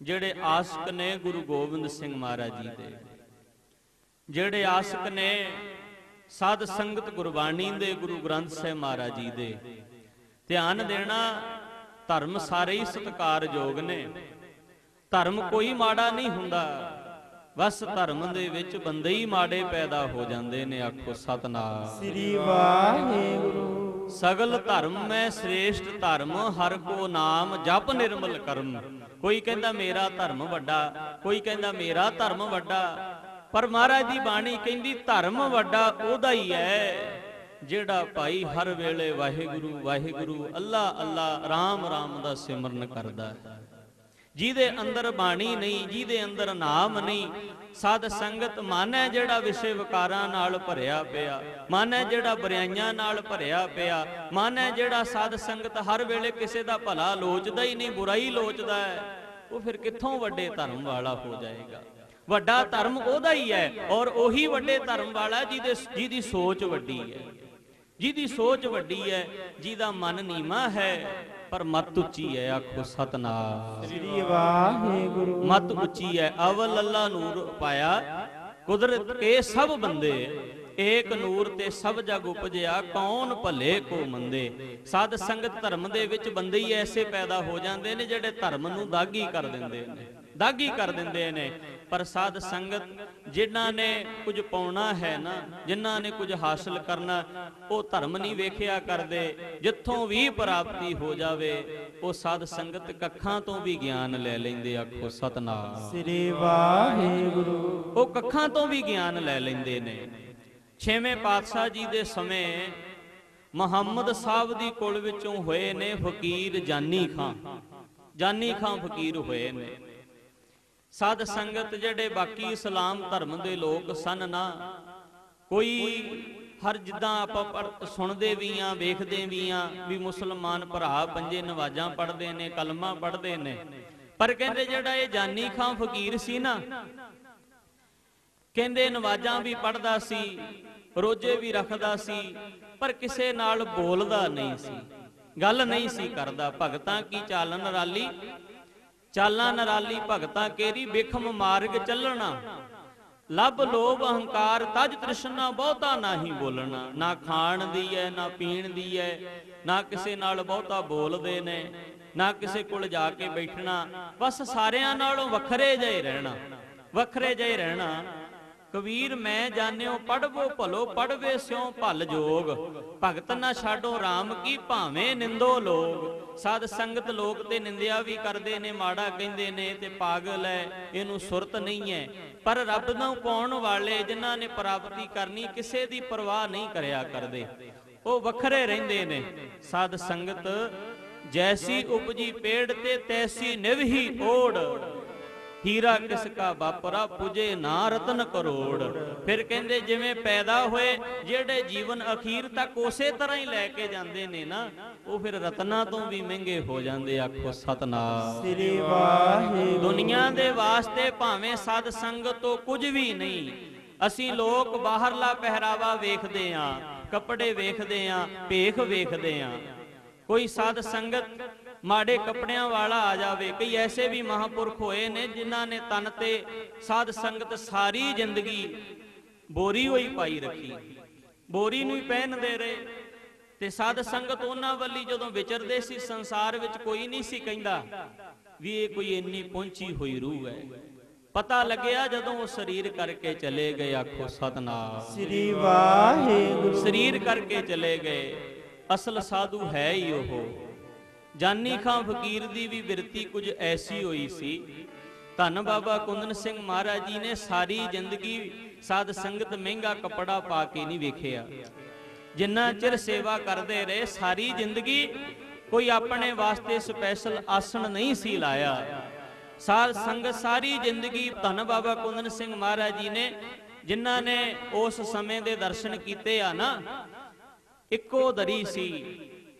ਜਿਹੜੇ ਆਸ਼ਕ ਨੇ ਗੁਰੂ ਗੋਬਿੰਦ ਸਿੰਘ ਮਹਾਰਾਜ ਜੀ ਦੇ, ਜਿਹੜੇ ਆਸ਼ਕ ਨੇ ਸਾਧ ਸੰਗਤ ਗੁਰਬਾਣੀ ਦੇ ਗੁਰੂ ਗ੍ਰੰਥ ਸਾਹਿਬ ਮਹਾਰਾਜ ਜੀ ਦੇ, ਧਿਆਨ ਦੇਣਾ ਧਰਮ ਸਾਰੇ ਹੀ ਸਤਿਕਾਰਯੋਗ ਨੇ। ਧਰਮ ਕੋਈ ਮਾੜਾ ਨਹੀਂ ਹੁੰਦਾ, ਬਸ ਧਰਮ ਦੇ ਵਿੱਚ ਬੰਦੇ ਹੀ ਮਾੜੇ ਪੈਦਾ ਹੋ ਜਾਂਦੇ ਨੇ, ਆਖੋ ਸਤਨਾਮ। ਸ੍ਰੀ ਵਾਹਿਗੁਰੂ। ਸਗਲ ਧਰਮ ਮੈਂ ਸ੍ਰੇਸ਼ਟ ਧਰਮ, ਹਰ ਕੋ ਨਾਮ ਜਪ ਨਿਰਮਲ ਕਰਮ। ਕੋਈ ਕਹਿੰਦਾ ਮੇਰਾ ਧਰਮ ਵੱਡਾ, ਕੋਈ ਕਹਿੰਦਾ ਮੇਰਾ ਧਰਮ ਵੱਡਾ। ਪਰ ਮਹਾਰਾਜ ਦੀ ਬਾਣੀ ਕਹਿੰਦੀ ਧਰਮ ਵੱਡਾ ਉਹਦਾ ਹੀ ਹੈ, ਜਿਹੜਾ ਭਾਈ ਹਰ ਵੇਲੇ ਵਾਹਿਗੁਰੂ ਵਾਹਿਗੁਰੂ ਅੱਲਾ ਅੱਲਾ ਰਾਮ ਰਾਮ ਦਾ ਸਿਮਰਨ ਕਰਦਾ ਹੈ। ਜਿਹਦੇ ਅੰਦਰ ਬਾਣੀ ਨਹੀਂ, ਜਿਹਦੇ ਅੰਦਰ ਨਾਮ ਨਹੀਂ ਸਾਧ ਸੰਗਤ ਮਨ ਹੈ ਜਿਹੜਾ ਵਿਸ਼ੇ ਵਿਕਾਰਾਂ ਨਾਲ ਭਰਿਆ ਪਿਆ, ਮਨ ਹੈ ਜਿਹੜਾ ਬਰਿਆਈਆਂ ਨਾਲ ਭਰਿਆ ਪਿਆ, ਮਨ ਹੈ ਜਿਹੜਾ ਸਾਧ ਸੰਗਤ ਹਰ ਵੇਲੇ ਕਿਸੇ ਦਾ ਭਲਾ ਲੋਚਦਾ ਹੀ ਨਹੀਂ, ਬੁਰਾਈ ਲੋਚਦਾ ਹੈ, ਉਹ ਫਿਰ ਕਿੱਥੋਂ ਵੱਡੇ ਧਰਮ ਵਾਲਾ ਹੋ ਜਾਏਗਾ? ਵੱਡਾ ਧਰਮ ਉਹਦਾ ਹੀ ਹੈ ਔਰ ਉਹੀ ਵੱਡੇ ਧਰਮ ਵਾਲਾ ਜਿਹਦੇ ਜਿਹਦੀ ਸੋਚ ਵੱਡੀ ਹੈ। ਜਿਹਦੀ ਸੋਚ ਵੱਡੀ ਹੈ, ਜਿਹਦਾ ਮਨ ਨੀਵਾ ਹੈ ਪਰ ਮਤ ਉੱਚੀ ਹੈ ਆਖੋ ਸਤਨਾਮ। ਸ੍ਰੀ ਵਾਹਿਗੁਰੂ। ਮਤ ਉੱਚੀ ਹੈ ਅਵਲ ਅੱਲਾ ਨੂਰ ਪਾਇਆ। ਕੁਦਰਤ ਕੇ ਸਭ ਬੰਦੇ ਏਕ ਨੂਰ ਤੇ ਸਭ ਜਗ ਉਪਜਿਆ ਕੌਣ ਭਲੇ ਕੋ ਮੰਦੇ? ਸਾਧ ਸੰਗਤ ਧਰਮ ਦੇ ਵਿੱਚ ਬੰਦੇ ਹੀ ਐਸੇ ਪੈਦਾ ਹੋ ਜਾਂਦੇ ਨੇ ਜਿਹੜੇ ਧਰਮ ਨੂੰ ਦਾਗੀ ਕਰ ਦਿੰਦੇ ਨੇ। ਦਾਗੀ ਕਰ ਦਿੰਦੇ ਨੇ। ਪਰ ਸਾਧ ਸੰਗਤ ਜਿਨ੍ਹਾਂ ਨੇ ਕੁਝ ਪਾਉਣਾ ਹੈ ਨਾ ਜਿਨ੍ਹਾਂ ਨੇ ਕੁਝ ਹਾਸਲ ਕਰਨਾ ਉਹ ਧਰਮ ਨਹੀਂ ਵੇਖਿਆ ਕਰਦੇ ਜਿੱਥੋਂ ਵੀ ਪ੍ਰਾਪਤੀ ਹੋ ਜਾਵੇ ਉਹ ਸਾਧ ਸੰਗਤ ਕੱਖਾਂ ਤੋਂ ਵੀ ਗਿਆਨ ਲੈ ਲੈਂਦੇ ਆਖੋ ਸਤਨਾਮ। ਸ੍ਰੀ ਵਾਹਿਗੁਰੂ। ਉਹ ਕੱਖਾਂ ਤੋਂ ਵੀ ਗਿਆਨ ਲੈ ਲੈਂਦੇ ਨੇ। ਛੇਵੇਂ ਪਾਤਸ਼ਾਹ ਜੀ ਦੇ ਸਮੇਂ ਮੁਹੰਮਦ ਸਾਹਿਬ ਦੀ ਕੁਲ ਵਿੱਚੋਂ ਹੋਏ ਨੇ ਫਕੀਰ ਜਾਨੀ ਖਾਂ। ਜਾਨੀ ਖਾਂ ਫਕੀਰ ਹੋਏ ਨੇ। ਸਾਧ ਸੰਗਤ ਜਿਹੜੇ ਬਾਕੀ ਇਸਲਾਮ ਧਰਮ ਦੇ ਲੋਕ ਸਨ ਨਾ, ਕੋਈ ਹਰ ਜਿੱਦਾਂ ਆਪਾਂ ਸੁਣਦੇ ਵੀ ਆ, ਵੇਖਦੇ ਵੀ ਆ ਵੀ ਮੁਸਲਮਾਨ ਭਰਾ ਪੰਜੇ ਨਵਾਜ਼ਾਂ ਪੜ੍ਹਦੇ ਨੇ, ਕਲਮਾ ਪੜ੍ਹਦੇ ਨੇ। ਪਰ ਕਹਿੰਦੇ ਜਿਹੜਾ ਇਹ ਜਾਨੀ ਖਾਂ ਫਕੀਰ ਸੀ ਨਾ, ਕਹਿੰਦੇ ਨਵਾਜ਼ਾਂ ਵੀ ਪੜਦਾ ਸੀ, ਰੋਜੇ ਵੀ ਰੱਖਦਾ ਸੀ, ਪਰ ਕਿਸੇ ਨਾਲ ਬੋਲਦਾ ਨਹੀਂ ਸੀ। ਗੱਲ ਨਹੀਂ ਸੀ ਕਰਦਾ, ਭਗਤਾਂ ਕੀ ਚਾਲਨ ਰਾਲੀ? ਚਾਲਾਂ ਨਰਾਲੀ ਭਗਤਾਂ ਕੇਰੀ ਬਿਖਮ ਮਾਰਗ ਚੱਲਣਾ। ਲੱਭ ਲੋਭ ਅਹੰਕਾਰ ਤਜ ਤ੍ਰਿਸ਼ਨਾ ਬਹੁਤਾ ਨਾਹੀ ਬੋਲਣਾ। ਨਾ ਖਾਣ ਦੀ ਐ ਨਾ ਪੀਣ ਦੀ ਐ ਨਾ ਕਿਸੇ ਨਾਲ ਬਹੁਤਾ ਬੋਲਦੇ ਨੇ, ਨਾ ਕਿਸੇ ਕੋਲ ਜਾ ਕੇ ਬੈਠਣਾ। ਬਸ ਸਾਰਿਆਂ ਨਾਲੋਂ ਵੱਖਰੇ ਜਿਹੇ ਰਹਿਣਾ, ਵੱਖਰੇ ਜਿਹੇ ਰਹਿਣਾ। ਕਬੀਰ, ਮੈਂ ਜਾਣਿਓ ਪੜਵੋ ਭਲੋ ਪੜਵੇ ਸਿਉ ਭਲ ਜੋਗ। ਭਗਤ ਨਾ ਛਾਡੋ RAM ਕੀ ਭਾਵੇਂ ਨਿੰਦੋ ਲੋਗ। ਸਾਧ ਸੰਗਤ ਲੋਕ ਤੇ ਨਿੰਦਿਆ ਵੀ ਕਰਦੇ ਨੇ, ਮਾੜਾ ਕਹਿੰਦੇ ਨੇ ਤੇ ਪਾਗਲ ਐ, ਇਹਨੂੰ ਸੁਰਤ ਨਹੀਂ ਐ। ਪਰ ਰੱਬ ਨੂੰ ਪਾਉਣ ਵਾਲੇ ਜਿਨ੍ਹਾਂ ਨੇ ਪ੍ਰਾਪਤੀ ਕਰਨੀ, ਕਿਸੇ ਦੀ ਪਰਵਾਹ ਨਹੀਂ ਕਰਿਆ ਕਰਦੇ। ਉਹ ਵੱਖਰੇ ਰਹਿੰਦੇ ਨੇ। ਸਾਧ ਸੰਗਤ, ਜੈਸੀ ਉਪਜੀ ਪੇੜ ਤੇ ਤੈਸੀ ਨਿਵਹੀ ਓੜ। ਹੀਰਾ ਕਿਸ ਕਾ ਬਾਪਰਾ ਪੁਜੇ ਨਾ ਰਤਨ ਕਰੋੜ। ਫਿਰ ਕਹਿੰਦੇ ਜਿਵੇਂ ਪੈਦਾ ਹੋਏ ਜਿਹੜੇ ਜੀਵਨ ਅਖੀਰ ਤੱਕ ਉਸੇ ਤਰ੍ਹਾਂ ਹੀ ਲੈ ਕੇ ਜਾਂਦੇ ਨੇ ਨਾ ਉਹ ਫਿਰ ਰਤਨਾਂ ਤੋਂ ਵੀ ਮਹਿੰਗੇ ਹੋ ਜਾਂਦੇ ਆਖੋ ਸਤਨਾਮ। ਸ੍ਰੀ ਵਾਹਿਗੁਰੂ। ਦੁਨੀਆ ਦੇ ਵਾਸਤੇ ਭਾਵੇਂ ਸਦ ਸੰਗਤ ਤੋਂ ਕੁਝ ਵੀ ਨਹੀਂ ਅਸੀਂ ਲੋਕ ਬਾਹਰਲਾ ਪਹਿਰਾਵਾ ਵੇਖਦੇ ਆਂ ਕੱਪੜੇ ਵੇਖਦੇ ਆਂ ਭੇਖ ਵੇਖਦੇ ਆਂ। ਕੋਈ ਸਾਧ ਸੰਗਤ ਮਾੜੇ ਕੱਪੜਿਆਂ ਵਾਲਾ ਆ ਜਾਵੇ। ਕਈ ਐਸੇ ਵੀ ਮਹਾਪੁਰਖ ਹੋਏ ਨੇ ਜਿਨ੍ਹਾਂ ਨੇ ਤਨ ਤੇ ਸਾਧ ਸੰਗਤ ਸਾਰੀ ਜ਼ਿੰਦਗੀ ਬੋਰੀ ਹੋਈ ਪਾਈ ਰੱਖੀ। ਬੋਰੀ ਨੂੰ ਹੀ ਪਹਿਨਦੇ ਰਹੇ। ਤੇ ਸਾਧ ਸੰਗਤ ਉਹਨਾਂ ਵੱਲੀ ਜਦੋਂ ਵਿਚਰਦੇ ਸੀ ਸੰਸਾਰ ਵਿੱਚ ਕੋਈ ਨਹੀਂ ਸੀ ਕਹਿੰਦਾ ਵੀ ਇਹ ਕੋਈ ਇੰਨੀ ਪਹੁੰਚੀ ਹੋਈ ਰੂਹ ਹੈ। ਪਤਾ ਲੱਗਿਆ ਜਦੋਂ ਉਹ ਸਰੀਰ ਕਰਕੇ ਚਲੇ ਗਏ ਆਖੋ ਸਤਨਾਮ। ਸ੍ਰੀ ਵਾਹਿਗੁਰੂ। ਸਰੀਰ ਕਰਕੇ ਚਲੇ ਗਏ। ਅਸਲ ਸਾਧੂ ਹੈ ਹੀ ਉਹ। ਜਾਨੀ ਖਾਂ ਫਕੀਰ ਦੀ ਵੀ ਬਿਰਤੀ ਕੁਝ ਐਸੀ ਹੋਈ ਸੀ। ਧੰਨ ਬਾਬਾ ਕੁੰਦਨ ਸਿੰਘ ਮਹਾਰਾਜ ਜੀ ਨੇ ਸਾਰੀ ਜ਼ਿੰਦਗੀ ਸਾਧ ਸੰਗਤ ਮਹਿੰਗਾ ਕੱਪੜਾ ਪਾ ਕੇ ਨਹੀਂ ਵੇਖਿਆ। ਜਿੰਨਾ ਚਿਰ ਸੇਵਾ ਕਰਦੇ ਰਹੇ, ਸਾਰੀ ਜ਼ਿੰਦਗੀ ਕੋਈ ਆਪਣੇ ਵਾਸਤੇ ਸਪੈਸ਼ਲ ਆਸਣ ਨਹੀਂ ਸੀ ਲਾਇਆ। ਸਾਧ ਸੰਗਤ ਸਾਰੀ ਜ਼ਿੰਦਗੀ ਧੰਨ ਬਾਬਾ ਕੁੰਦਨ ਸਿੰਘ ਮਹਾਰਾਜ ਜੀ ਨੇ ਜਿਨ੍ਹਾਂ ਨੇ ਉਸ ਸਮੇਂ ਦੇ ਦਰਸ਼ਨ ਕੀਤੇ ਆ ਨਾ, ਇੱਕੋ ਦਰੀ ਸੀ।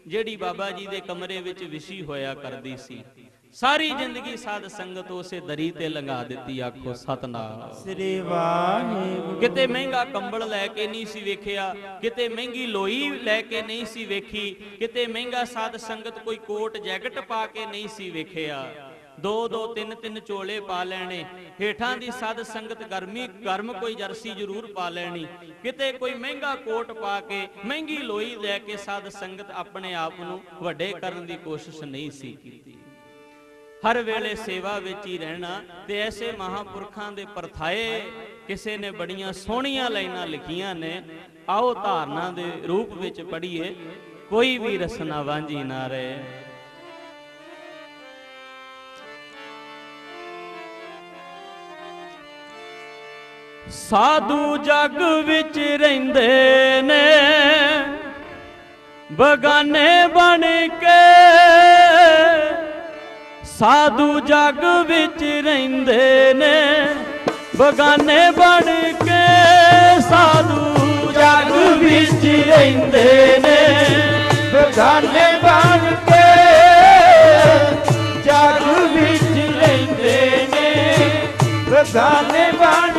ਜਿਹੜੀ ਬਾਬਾ ਜੀ ਦੇ ਕਮਰੇ ਵਿੱਚ ਵਿਛੀ ਹੋਇਆ ਕਰਦੀ ਸੀ। ਸਾਰੀ ਜ਼ਿੰਦਗੀ ਸਾਧ ਸੰਗਤ ਉਸੇ ਦਰੀ ਤੇ ਲੰਘਾ ਦਿੱਤੀ ਆਖੋ ਸਤਨਾਮ। ਸ੍ਰੀ ਵਾਹਿਗੁਰੂ। ਕਿਤੇ ਮਹਿੰਗਾ ਕੰਬਲ ਲੈ ਕੇ ਨਹੀਂ ਸੀ ਵੇਖਿਆ ਕਿਤੇ ਮਹਿੰਗੀ ਲੋਈ ਲੈ ਕੇ ਨਹੀਂ ਸੀ ਵੇਖੀ ਕਿਤੇ ਮਹਿੰਗਾ ਸਾਧ ਸੰਗਤ ਕੋਈ ਕੋਟ ਜੈਕਟ ਪਾ ਕੇ ਨਹੀਂ ਸੀ ਵੇਖਿਆ। ਦੋ ਦੋ ਤਿੰਨ ਤਿੰਨ ਚੋਲੇ ਪਾ ਲੈਣੇ। ਹੇਠਾਂ ਦੀ ਸਦ ਸੰਗਤ ਗਰਮੀ ਗਰਮ ਕੋਈ ਜਰਸੀ ਜ਼ਰੂਰ ਪਾ ਲੈਣੀ। ਕਿਤੇ ਕੋਈ ਮਹਿੰਗਾ ਕੋਟ ਪਾ ਕੇ, ਮਹਿੰਗੀ ਲੋਈ ਲੈ ਕੇ ਸਾਧ ਸੰਗਤ ਆਪਣੇ ਆਪ ਨੂੰ ਵੱਡੇ ਕਰਨ ਦੀ ਕੋਸ਼ਿਸ਼ ਨਹੀਂ ਸੀ ਕੀਤੀ। ਹਰ ਵੇਲੇ ਸੇਵਾ ਵਿੱਚ ਹੀ ਰਹਿਣਾ ਤੇ ਐਸੇ ਮਹਾਪੁਰਖਾਂ ਦੇ ਪਰਥਾਏ ਕਿਸੇ ਨੇ ਬੜੀਆਂ ਸੋਹਣੀਆਂ ਲਾਈਨਾਂ ਲਿਖੀਆਂ ਨੇ। ਆਓ ਧਾਰਨਾ ਦੇ ਰੂਪ ਵਿੱਚ ਪੜ੍ਹੀਏ, ਕੋਈ ਵੀ ਰਸਨਾ ਵਾਂਝੀ ਨਾ ਰਹੇ। ਸਾਧੂ ਜਗ ਵਿੱਚ ਰਹਿੰਦੇ ਨੇ, ਬਗਾਨੇ ਬਣ ਕੇ ਸਾਧੂ ਜਗ ਵਿੱਚ ਰਹਿੰਦੇ ਨੇ, ਬਗਾਨੇ ਬਣ ਕੇ ਸਾਧੂ ਜਗ ਵਿੱਚ ਰਹਿੰਦੇ ਨੇ, ਬਗਾਨੇ ਬਣ ਕੇ ਜਗ ਵਿੱਚ ਰਹਿੰਦੇ ਨੇ, ਬਗਾਨੇ ਬਣ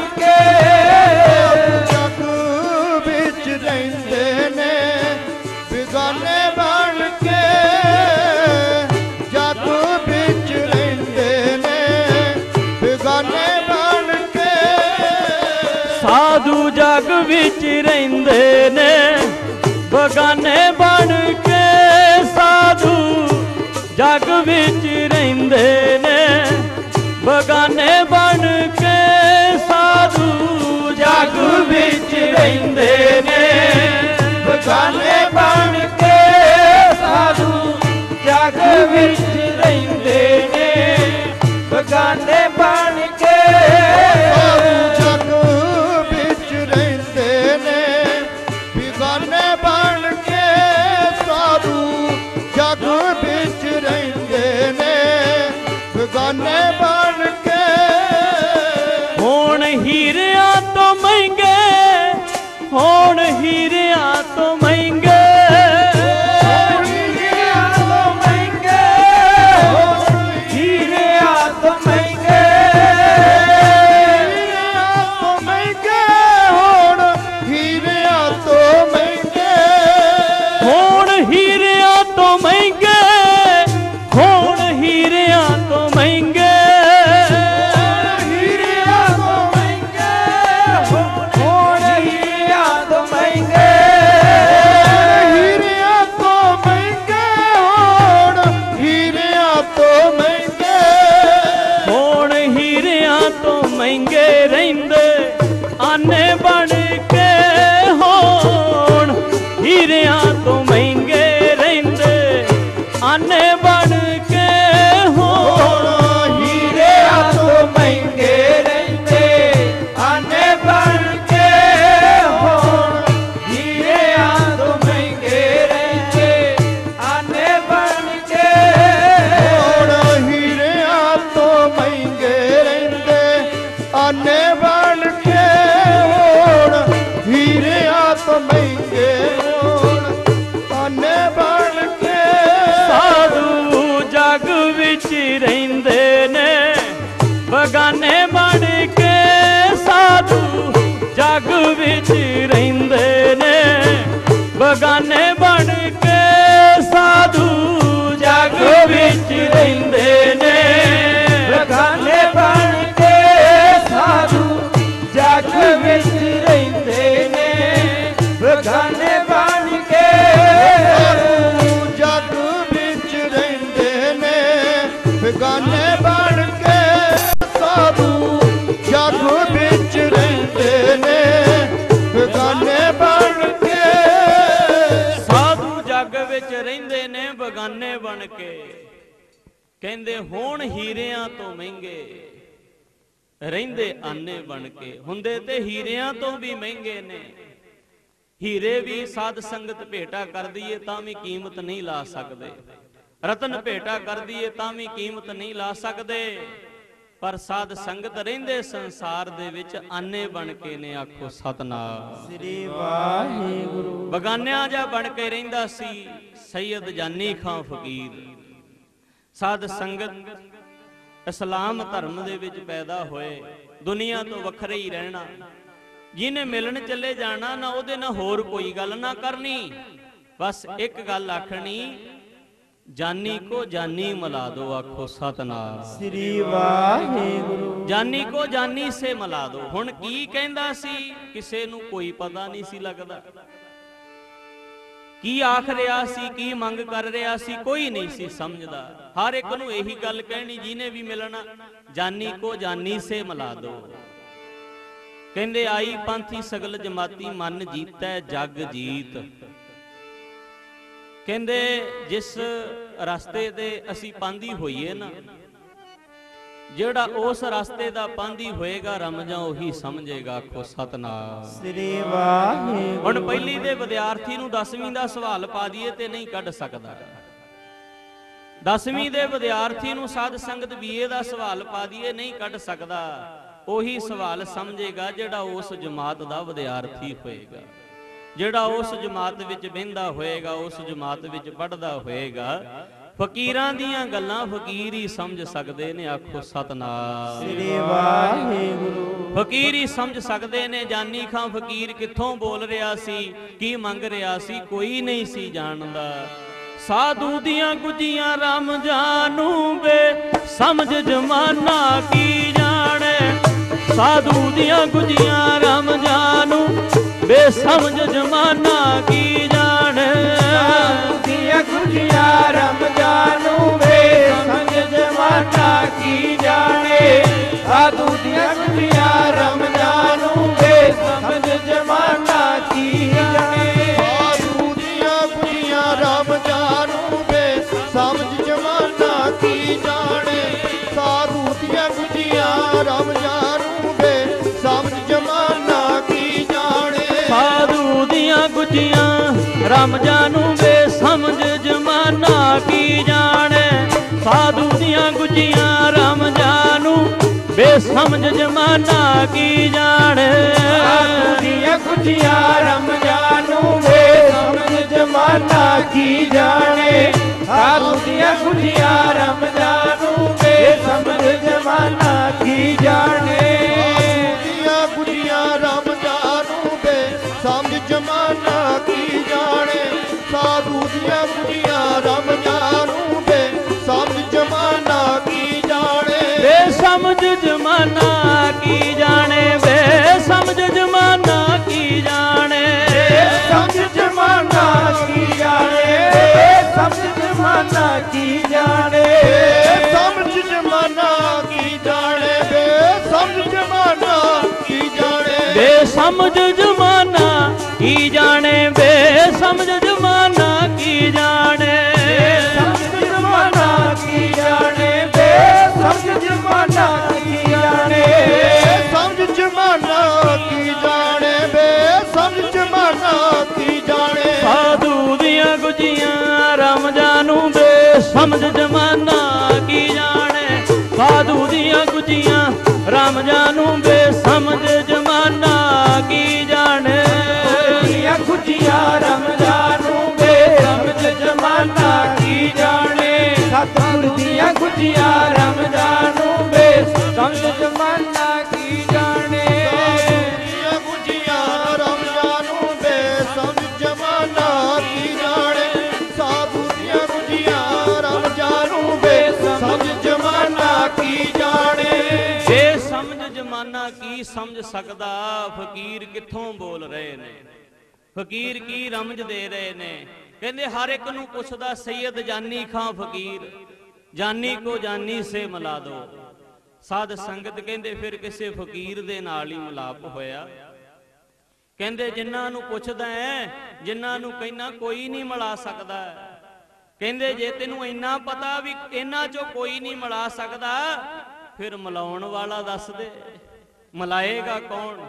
ਸਾਧੂ ਜਗ ਵਿੱਚ ਰਹਿੰਦੇ ਨੇ ਬਗਾਨੇ ਬਣ ਕੇ ਸਾਧੂ ਜਗ ਵਿੱਚ ਰਹਿੰਦੇ ਨੇ ਬਗਾਨੇ ਰਹਿੰਦੇ ਨੇ। ਬਗਾਨੇ ਬਣ ਕੇ ਸਾਧੂ ਜਗ ਵਿੱਚ ਰਹਿੰਦੇ ਨੇ। ਬਗਾਨੇ ਬਣ ਹੁਣ ਹੀਰਿਆਂ ਕਹਿੰਦੇ ਹੋਣ ਹੀਰਿਆਂ ਤੋਂ ਮਹਿੰਗੇ ਰਹਿੰਦੇ ਆਨੇ ਬਣ ਕੇ। ਹੁੰਦੇ ਤੇ ਹੀਰਿਆਂ ਤੋਂ ਵੀ ਮਹਿੰਗੇ ਨੇ। ਹੀਰੇ ਵੀ ਸਾਧ ਸੰਗਤ ਭੇਟਾ ਕਰ ਦਈਏ ਤਾਂ ਵੀ ਕੀਮਤ ਨਹੀਂ ਲਾ ਸਕਦੇ। ਰਤਨ ਭੇਟਾ ਕਰ ਦਈਏ ਤਾਂ ਵੀ ਕੀਮਤ ਨਹੀਂ ਲਾ ਸਕਦੇ। ਪਰ ਸਾਧ ਸੰਗਤ ਰਹਿੰਦੇ ਸੰਸਾਰ ਦੇ ਵਿੱਚ ਆਨੇ ਬਣ ਕੇ ਨੇ ਆਖੋ ਸਤਨਾਮ। ਸ੍ਰੀ ਵਾਹਿਗੁਰੂ। ਬਗਾਨਿਆਂ ਜਾ ਬਣ ਕੇ ਰਹਿੰਦਾ ਸੀ ਸੈਯਦ ਜਾਨੀ ਖਾਂ ਫਕੀਰ। ਸਾਧ ਸੰਗਤ ਇਸਲਾਮ ਧਰਮ ਦੇ ਵਿੱਚ ਪੈਦਾ ਹੋਏ ਦੁਨੀਆ ਤੋਂ ਵੱਖਰੇ ਹੀ ਰਹਿਣਾ। ਜਿਹਨੇ ਮਿਲਣ ਚੱਲੇ ਜਾਣਾ ਨਾ ਉਹਦੇ ਨਾਲ ਹੋਰ ਕੋਈ ਗੱਲ ਨਾ ਕਰਨੀ। ਬਸ ਇੱਕ ਗੱਲ ਆਖਣੀ ਜਾਨੀ ਕੋ ਜਾਨੀ ਮਿਲਾ ਦੋ ਆਖੋ ਸਤਨਾਮ। ਸ੍ਰੀ ਵਾਹਿਗੁਰੂ। ਜਾਨੀ ਕੋ ਜਾਨੀ ਸੇ ਮਿਲਾ ਦੋ। ਹੁਣ ਕੀ ਕਹਿੰਦਾ ਸੀ? ਕਿਸੇ ਨੂੰ ਕੋਈ ਪਤਾ ਨਹੀਂ ਸੀ ਲੱਗਦਾ। ਕੀ ਆਖ ਰਿਹਾ ਸੀ, ਕੀ ਮੰਗ ਕਰ ਰਿਹਾ ਸੀ, ਕੋਈ ਨਹੀਂ ਸੀ ਸਮਝਦਾ। ਹਰ ਇੱਕ ਨੂੰ ਇਹੀ ਗੱਲ ਕਹਿਣੀ, ਜਿਹਨੇ ਵੀ ਮਿਲਣਾ, ਜਾਨੀ ਕੋ ਜਾਨੀ ਸੇ ਮਿਲਾ ਦੋ। ਕਹਿੰਦੇ, ਆਈ ਪੰਥੀ ਸਗਲ ਜਮਾਤੀ, ਮਨ ਜੀਤੈ ਜਗ ਜੀਤ। ਕਹਿੰਦੇ, ਜਿਸ ਰਸਤੇ ਤੇ ਅਸੀਂ ਪਾਂਦੀ ਹੋਈਏ ਨਾ ਜਿਹੜਾ ਉਸ ਰਸਤੇ ਦਾ ਪਾਂਦੀ ਹੋਏਗਾ ਰਮਜਾਂ ਉਹੀ ਸਮਝੇਗਾ ਆਖੋ ਸਤਨਾਮ। ਸ੍ਰੀ ਵਾਹਿਗੁਰੂ। ਹੁਣ ਪਹਿਲੀ ਦੇ ਵਿਦਿਆਰਥੀ ਨੂੰ 10ਵੀਂ ਦਾ ਸਵਾਲ ਪਾ ਦਈਏ ਤੇ ਨਹੀਂ ਕੱਢ ਸਕਦਾ। 10ਵੀਂ ਦੇ ਵਿਦਿਆਰਥੀ ਨੂੰ ਸਾਧ ਸੰਗਤ ਬੀਏ ਦਾ ਸਵਾਲ ਪਾ ਦਈਏ ਨਹੀਂ ਕੱਢ ਸਕਦਾ। ਉਹੀ ਸਵਾਲ ਸਮਝੇਗਾ ਜਿਹੜਾ ਉਸ ਜਮਾਤ ਦਾ ਵਿਦਿਆਰਥੀ ਹੋਏਗਾ। ਜਿਹੜਾ ਉਸ ਜਮਾਤ ਵਿੱਚ ਬਹਿੰਦਾ ਹੋਏਗਾ ਉਸ ਜਮਾਤ ਵਿੱਚ ਪੜਦਾ ਹੋਏਗਾ ਫਕੀਰਾਂ ਦੀਆਂ ਗੱਲਾਂ ਫਕੀਰ ਹੀ ਸਮਝ ਸਕਦੇ ਨੇ ਆਖੋ ਸਤਨਾਮ। ਸ੍ਰੀ ਵਾਹਿਗੁਰੂ। ਫਕੀਰ ਹੀ ਸਮਝ ਸਕਦੇ ਨੇ ਜਾਨੀ ਖਾਂ ਫਕੀਰ ਕਿੱਥੋਂ ਬੋਲ ਰਿਹਾ ਸੀ ਕੀ ਮੰਗ ਰਿਹਾ ਸੀ ਕੋਈ ਨਹੀਂ ਸੀ ਜਾਣਦਾ। ਸਾਧੂ ਦੀਆਂ ਗੁਜੀਆਂ ਰਾਮ ਜਾਨੂ ਬੇ ਸਮਝ ਜਮਾਨਾ ਕੀ ਜਾਣੇ? ਸਾਧੂ ਦੀਆਂ ਗੁਜੀਆਂ ਰਾਮ ਜਾਨੂ ਬੇ ਸਮਝ ਜਮਾਨਾ ਕੀ ਜਾਣੇ? ਗੁਜੀਆਂ ਰਮਜ਼ਾਨ ਵੇ ਸੰਗ ਜਮਾਨਾ ਕੀ ਜਾਣੇ। ਸਾਧੂ ਦੀਆਂ ਗੁਜੀਆਂ ਰਮਜ਼ਾਨ ਵੇ ਸੰਗ ਜਮਾਨਾ ਕੀ ਜਾਣੇ। ਸਾਧੂ ਦੀਆਂ ਗੁਜੀਆਂ ਰਾਮ ਜਾਨੂ ਵੇ ਸਮਝ ਜਮਾਨਾ ਕੀ ਜਾਣੇ। ਸਾਧੂ ਦੀਆਂ ਗੁਜੀਆਂ ਰਾਮ ਜਾਨੂ ਵੇ ਸਮਝ ਜਮਾਨਾ ਕੀ ਜਾਣੇ। ਸਾਧੂ ਦੀਆਂ ਗੁਜੀਆਂ ਰਾਮ ਜਾਨੂ ਵੇ ਸਮਝ ਜਮਾਨਾ ਕੀ ਜਾਣੇ? ਸਾਧੂ ਦੀਆਂ ਗੁਜੀਆਂ ਰਾਮ ਜਾਨੂ ਵੇ ਸਮਝ ਜਮਾਨਾ ਕੀ ਜਾਣੇ? ਸਾਧੂ ਦੀਆਂ ਗੁਜੀਆਂ ਰਮਜ਼ਾਨ ਨੂੰ ਵੇ ਸਮਝ ਜਮਾਨਾ ਕੀ ਜਾਣੇ? ਸਾਧੂ ਦੀਆਂ ਗੁਜੀਆਂ ਰਮਜ਼ਾਨ ਨੂੰ ਵੇ ਸਮਝ ਜਮਾਨਾ ਕੀ ਜਾਣੇ? ਦੀਆਂ ਗੁਜੀਆਂ ਰਾਮ ਜਾਨੂ ਵੇ ਸਮਝ ਜਮਾਨਾ ਕੀ ਸਮਝ ਜਮਾਨਾ ਕੀ ਜਾਣੇ? ਸਮਝ ਜਮਾਨਾ ਕੀ ਜਾਣੇ? ਸਾਧੂ ਦੀਆਂ ਗੁਜੀਆਂ ਰਾਮ ਜਾਨੂ ਬੇ ਸਮਝ ਜਮਾਨਾ ਕੀ ਜਾਣੇ? ਦੀਆਂ ਖੁਸ਼ੀਆਂ ਰਮਜ਼ਾਨ ਨੂੰ ਬੇ ਸਮਝ ਜਮਾਨਾ ਕੀ ਜਾਣੇ? ਸਤਿਗੁਰ ਦੀਆਂ ਖੁਸ਼ੀਆਂ ਰਮਜ਼ਾਨ ਨੂੰ ਬੇ ਸਮਝ ਸਕਦਾ, ਫਕੀਰ ਕਿੱਥੋਂ ਬੋਲ ਰਹੇ ਨੇ? ਫਕੀਰ ਕੀ ਰਮਜ ਦੇ ਰਹੇ ਨੇ? ਕਹਿੰਦੇ ਹਰ ਇੱਕ ਨੂੰ ਪੁੱਛਦਾ ਸੈਯਦ ਜਾਨੀ ਖਾਂ ਫਕੀਰ, ਜਾਨੀ ਕੋ ਜਾਨੀ ਸੇ ਮਿਲਾ ਦੋ। ਸਾਧ ਸੰਗਤ ਕਹਿੰਦੇ, ਫਿਰ ਕਿਸੇ ਫਕੀਰ ਦੇ ਨਾਲ ਹੀ ਮਿਲਾਪ ਹੋਇਆ। ਕਹਿੰਦੇ, ਜਿਨ੍ਹਾਂ ਨੂੰ ਪੁੱਛਦਾ ਹੈ ਜਿਨ੍ਹਾਂ ਨੂੰ ਕਹਿਣਾ ਕੋਈ ਨਹੀਂ ਮਿਲਾ ਸਕਦਾ। ਕਹਿੰਦੇ, ਜੇ ਤੈਨੂੰ ਇੰਨਾ ਪਤਾ ਵੀ ਇਹਨਾਂ ਚੋਂ ਕੋਈ ਨਹੀਂ ਮਿਲਾ ਸਕਦਾ, ਫਿਰ ਮਿਲਾਉਣ ਵਾਲਾ ਦੱਸ ਦੇ। ਮਿਲਾਏਗਾ ਕੌਣ?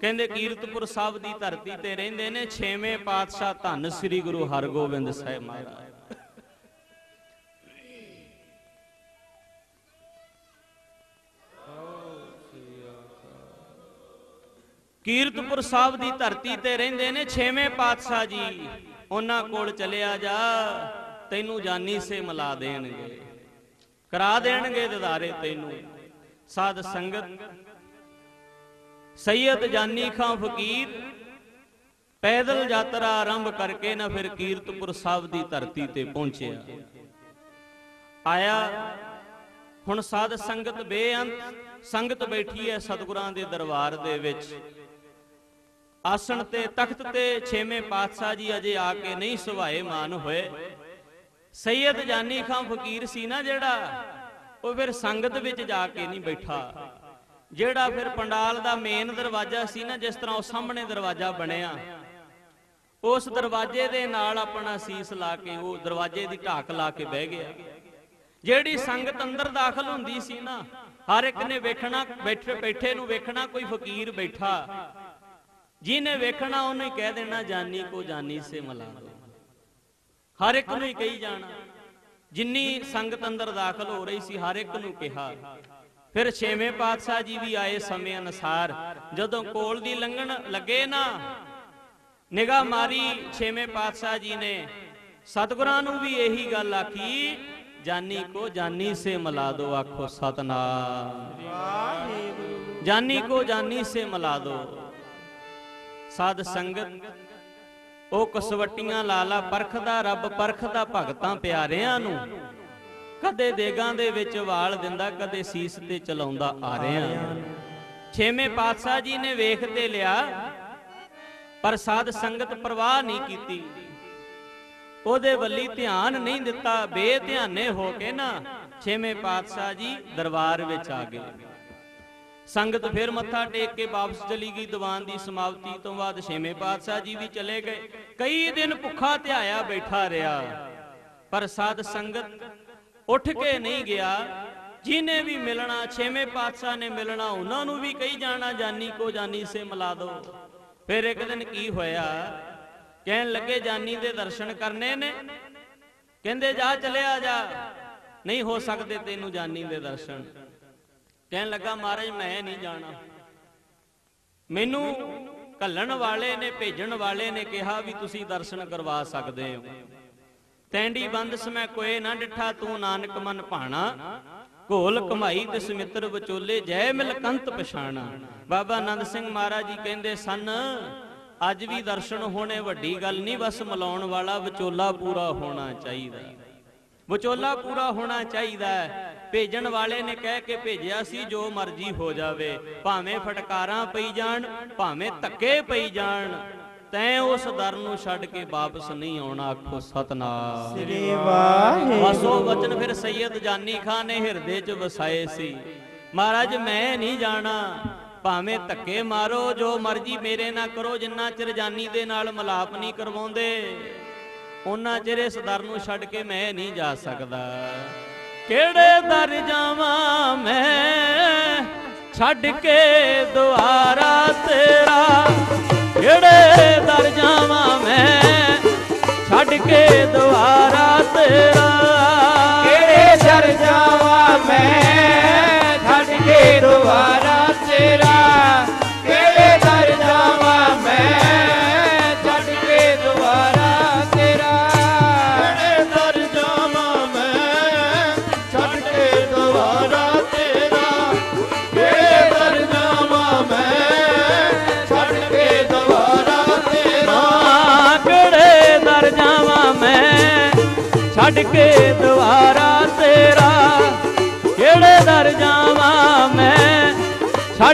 ਕਹਿੰਦੇ ਕੀਰਤਪੁਰ ਸਾਹਿਬ ਦੀ ਧਰਤੀ ਤੇ ਰਹਿੰਦੇ ਨੇ ਛੇਵੇਂ ਪਾਤਸ਼ਾਹ ਧੰਨ ਸ੍ਰੀ ਗੁਰੂ ਹਰਗੋਬਿੰਦ ਸਾਹਿਬ ਮਹਾਰਾਜ। ਕੀਰਤਪੁਰ ਸਾਹਿਬ ਦੀ ਧਰਤੀ ਤੇ ਰਹਿੰਦੇ ਨੇ ਛੇਵੇਂ ਪਾਤਸ਼ਾਹ ਜੀ। ਉਹਨਾਂ ਕੋਲ ਚਲਿਆ ਜਾ, ਤੈਨੂੰ ਜਾਨੀ ਸੇ ਮਿਲਾ ਦੇਣਗੇ। ਕਰਾ ਦੇਣਗੇ ਦਿਦਾਰੇ ਤੈਨੂੰ। ਸਾਧ ਸੰਗਤ ਸੈਯਦ ਜਾਨੀ ਖਾਂ ਫਕੀਰ, ਪੈਦਲ ਯਾਤਰਾ ਆਰੰਭ ਕਰਕੇ ਨਾ ਫਿਰ ਕੀਰਤਪੁਰ ਸਾਹਿਬ ਦੀ ਧਰਤੀ ਤੇ ਪਹੁੰਚਿਆ। ਆਇਆ, ਹੁਣ ਸਾਧ ਸੰਗਤ ਬੇਅੰਤ, ਸੰਗਤ ਬੈਠੀ ਹੈ ਸਤਿਗੁਰਾਂ ਦੇ ਦਰਬਾਰ ਦੇ ਵਿੱਚ। ਆਸਣ ਤੇ, ਤਖਤ ਤੇ ਛੇਵੇਂ ਪਾਤਸ਼ਾਹ ਜੀ ਅਜੇ ਆ ਕੇ ਨਹੀਂ ਸੁਭਾਏ ਮਾਨ ਹੋਏ। ਸੈਯਦ ਜਾਨੀ ਖਾਂ ਫਕੀਰ ਸੀ ਨਾ ਜਿਹੜਾ, ਉਹ ਫਿਰ ਸੰਗਤ ਵਿੱਚ ਜਾ ਕੇ ਨਹੀਂ ਬੈਠਾ। ਜਿਹੜਾ ਫਿਰ ਪੰਡਾਲ ਦਾ ਮੇਨ ਦਰਵਾਜ਼ਾ ਸੀ ਨਾ, ਜਿਸ ਤਰ੍ਹਾਂ ਉਹ ਸਾਹਮਣੇ ਦਰਵਾਜ਼ਾ ਬਣਿਆ, ਉਸ ਦਰਵਾਜ਼ੇ ਦੇ ਨਾਲ ਆਪਣਾ ਸੀਸ ਲਾ ਕੇ, ਉਹ ਦਰਵਾਜ਼ੇ ਦੀ ਢਾਕ ਲਾ ਕੇ ਬਹਿ ਗਿਆ। ਜਿਹੜੀ ਸੰਗਤ ਅੰਦਰ ਦਾਖਲ ਹੁੰਦੀ ਸੀ ਨਾ, ਹਰ ਇੱਕ ਨੇ ਵੇਖਣਾ, ਬੈਠੇ ਬੈਠੇ ਨੂੰ ਵੇਖਣਾ ਕੋਈ ਫਕੀਰ ਬੈਠਾ। ਜਿਹਨੇ ਵੇਖਣਾ, ਉਹਨੇ ਕਹਿ ਦੇਣਾ, ਜਾਨੀ ਕੋ ਜਾਨੀ ਸੇ ਮਿਲਾ ਦੋ ਹਰ ਇੱਕ ਨੂੰ ਹੀ ਕਹੀ ਜਾਣਾ। ਜਿੰਨੀ ਸੰਗਤ ਅੰਦਰ ਦਾਖਲ ਹੋ ਰਹੀ ਸੀ, ਹਰ ਇੱਕ ਨੂੰ ਕਿਹਾ। ਫਿਰ ਛੇਵੇਂ ਪਾਤਸ਼ਾਹ ਜੀ ਵੀ ਆਏ ਸਮੇਂ ਅਨਸਾਰ, ਜਦੋਂ ਕੋਲ ਦੀ ਲੰਘਣ ਲੱਗੇ ਨਾ, ਨਿਗਾਹ ਮਾਰੀ ਛੇਵੇਂ ਪਾਤਸ਼ਾਹ ਜੀ ਨੇ, ਸਤਿਗੁਰਾਂ ਨੂੰ ਵੀ ਇਹੀ ਗੱਲ ਆਖੀ, ਜਾਨੀ ਕੋ ਜਾਨੀ ਸੇ ਮਿਲਾ ਦੋ ਆਖੋ ਸਤਨਾਮ। ਜਾਨੀ ਕੋ ਜਾਨੀ ਸੇ ਮਿਲਾ ਦੋ। ਸਾਧ ਸੰਗਤ, ਉਹ ਕਸਵਟੀਆਂ ਲਾਲਾ ਪਰਖਦਾ, ਰੱਬ ਪਰਖਦਾ ਭਗਤਾਂ ਪਿਆਰਿਆਂ ਨੂੰ ਕਦੇ ਦੇਗਾਂ ਦੇ ਵਿੱਚ ਵਾਲ ਦਿੰਦਾ, ਕਦੇ ਸੀਸ ਤੇ ਚਲਾਉਂਦਾ ਆ ਰਿਹਾ। ਛੇਵੇਂ ਪਾਤਸ਼ਾਹ ਜੀ ਨੇ ਵੇਖ ਤੇ ਲਿਆ, ਪਰ ਸਾਧ ਸੰਗਤ ਪ੍ਰਵਾਹ ਨਹੀਂ ਕੀਤੀ। ਉਹਦੇ ਵੱਲੀ ਧਿਆਨ ਨਹੀਂ ਦਿੱਤਾ, ਬੇਧਿਆਨੇ ਹੋ ਕੇ ਨਾ ਛੇਵੇਂ ਪਾਤਸ਼ਾਹ ਜੀ ਦਰਬਾਰ ਵਿੱਚ ਆ ਗਏ। ਸੰਗਤ ਫਿਰ ਮੱਥਾ ਟੇਕ ਕੇ ਵਾਪਸ ਚਲੀ ਗਈ, ਦੀਵਾਨ ਦੀ ਸਮਾਪਤੀ ਤੋਂ ਬਾਅਦ ਛੇਵੇਂ ਪਾਤਸ਼ਾਹ ਜੀ ਵੀ ਚਲੇ ਗਏ। ਕਈ ਦਿਨ ਭੁੱਖਾ ਧਿਆਇਆ ਬੈਠਾ ਰਿਹਾ, ਪਰ ਸਾਧ ਸੰਗਤ ਉੱਠ ਕੇ ਨਹੀਂ ਗਿਆ। ਜਿਨੇ ਵੀ ਮਿਲਣਾ, ਛੇਵੇਂ ਪਾਤਸ਼ਾਹ ਨੇ ਮਿਲਣਾ, ਉਹਨਾਂ ਨੂੰ ਵੀ ਕਹੀ ਜਾਣਾ, ਜਾਨੀ ਕੋ ਜਾਨੀ ਸੇ ਮਿਲਾ ਦੋ। ਫਿਰ ਇੱਕ ਦਿਨ ਕੀ ਹੋਇਆ? ਕਹਿਣ ਲੱਗੇ, ਜਾਨੀ ਦੇ ਦਰਸ਼ਨ ਕਰਨੇ ਨੇ। ਕਹਿੰਦੇ, ਜਾ ਚਲਿਆ ਜਾ। ਨਹੀਂ ਹੋ ਸਕਦੇ ਤੈਨੂੰ ਜਾਨੀ ਦੇ ਦਰਸ਼ਨ। ਕਹਿਣ ਲੱਗਾ, ਮਹਾਰਾਜ, ਮੈਂ ਨਹੀਂ ਜਾਣਾ। ਮੈਨੂੰ ਘੱਲਣ ਵਾਲੇ ਨੇ, ਭੇਜਣ ਵਾਲੇ ਨੇ ਕਿਹਾ ਵੀ ਤੁਸੀਂ ਦਰਸ਼ਨ ਕਰਵਾ ਸਕਦੇ ਹੋ। ਤੈਂਡੀ ਬੰਦ ਸਮੈ ਕੋਏ ਨਾ ਡਿਠਾ, ਤੂੰ ਨਾਨਕ ਮਨ ਭਾਣਾ। ਘੋਲ ਕਮਾਈ ਤੇ ਸਮਿੱਤਰ ਵਿਚੋਲੇ, ਜੈ ਮਿਲ ਪਛਾਣਾ। ਬਾਬਾ ਆਨੰਦ ਸਿੰਘ ਮਹਾਰਾਜ ਜੀ ਕਹਿੰਦੇ ਸਨ, ਅੱਜ ਵੀ ਦਰਸ਼ਨ ਹੋਣੇ, ਵੱਡੀ ਗੱਲ ਨਹੀਂ, ਬਸ ਮਿਲਾਉਣ ਵਾਲਾ ਵਿਚੋਲਾ ਪੂਰਾ ਹੋਣਾ ਚਾਹੀਦਾ। ਵਿਚੋਲਾ ਪੂਰਾ ਹੋਣਾ ਚਾਹੀਦਾ ਭੇਜਣ ਵਾਲੇ ਨੇ ਕਹਿ ਕੇ ਭੇਜਿਆ ਸੀ, ਜੋ ਮਰਜ਼ੀ ਹੋ ਜਾਵੇ। ਭਾਵੇਂ ਫਟਕਾਰਾਂ ਪਈ ਜਾਣ, ਭਾਵੇਂ ਧੱਕੇ ਪਈ ਜਾਣ। ਤੈਂ ਉਸ ਦਰ ਨੂੰ ਛੱਡ ਕੇ ਵਾਪਸ ਨਹੀਂ ਆਉਣਾ ਆਖੋ ਸਤਨਾਮ। ਸ੍ਰੀ ਵਾਹਿਗੁਰੂ। ਬਸੋ ਵਚਨ ਫਿਰ ਸੈਯਦ ਜਾਨੀ ਖਾਨ ਨੇ ਹਿਰਦੇ 'ਚ ਵਸਾਏ ਸੀ। ਮਹਾਰਾਜ ਮੈਂ ਨਹੀਂ ਜਾਣਾ। ਭਾਵੇਂ ਧੱਕੇ ਮਾਰੋ ਜੋ ਮਰਜ਼ੀ ਮੇਰੇ ਨਾਲ ਕਰੋ ਜਿੰਨਾ ਚਿਰ ਜਾਨੀ ਦੇ ਨਾਲ ਮਲਾਪ ਨਹੀਂ ਕਰਵਾਉਂਦੇ ਉਹਨਾਂ ਚਿਰ ਇਸ ਦਰ ਨੂੰ ਛੱਡ ਕੇ ਮੈਂ ਨਹੀਂ ਜਾ ਸਕਦਾ। ਕਿਹੜੇ ਦਰ ਜਾਵਾਂ ਮੈਂ? ਛੱਡ ਕੇ ਦੁਆਰਾ ਤੇਰਾ ਕਿਹੜੇ ਦਰ ਜਾਵਾਂ ਮੈਂ? ਛੱਡ ਕੇ ਦੁਆਰਾ ਤੇਰਾ। ਕਿਹੜੇ ਦਰ ਜਾਵਾਂ ਮੈਂ? ਛੱਡ ਕੇ ਦੁਆਰਾ ਤੇਰਾ।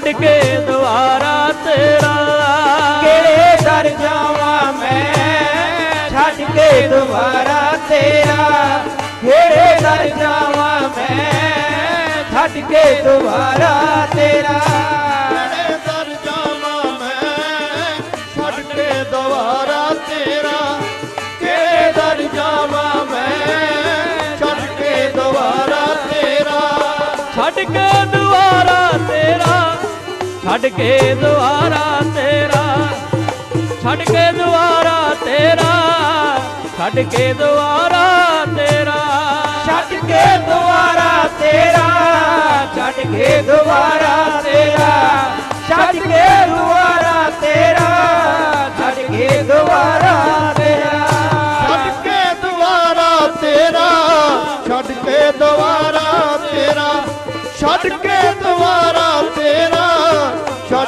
ਛੱਡ ਕੇ ਦੁਆਰਾ ਤੇਰਾ ਕਿਹੜੇ ਦਰ ਜਾਵਾਂ ਮੈਂ? ਛੱਡ ਕੇ ਦੁਆਰਾ ਤੇਰਾ। ਕਿਹੜੇ ਦਰ ਜਾਵਾਂ ਮੈਂ? ਛੱਡ ਕੇ ਦੁਆਰਾ ਤੇਰਾ। ਕਿਹੜੇ ਦਰ ਜਾਵਾਂ ਮੈਂ? ਛੱਡ ਕੇ ਦੁਆਰਾ ਤੇਰਾ। ਕਿਹੜੇ ਦਰ ਜਾਵਾਂ ਮੈਂ? ਛੱਡ ਕੇ ਦੁਆਰਾ ਤੇਰਾ। ਛੱਡ ਕੇ ਦੁਆਰਾ ਤੇਰਾ। ਛੱਡ ਕੇ ਦੁਆਰਾ ਤੇਰਾ ਛੱਡ ਕੇ ਦੁਆਰਾ ਤੇਰਾ ਛੱਡ ਕੇ ਦੁਆਰਾ ਤੇਰਾ। ਛੱਡ ਕੇ ਦੁਆਰਾ ਤੇਰਾ ਛੱਡ ਕੇ ਦੁਆਰਾ ਤੇਰਾ ਛੱਡ ਕੇ ਦੁਆਰਾ ਤੇਰਾ ਛੱਡ ਕੇ ਦੁਆਰਾ ਤੇਰਾ। ਛੱਡ ਕੇ ਦੁਆਰਾ ਤੇਰਾ ਛੱਡ ਕੇ ਦੁਆਰਾ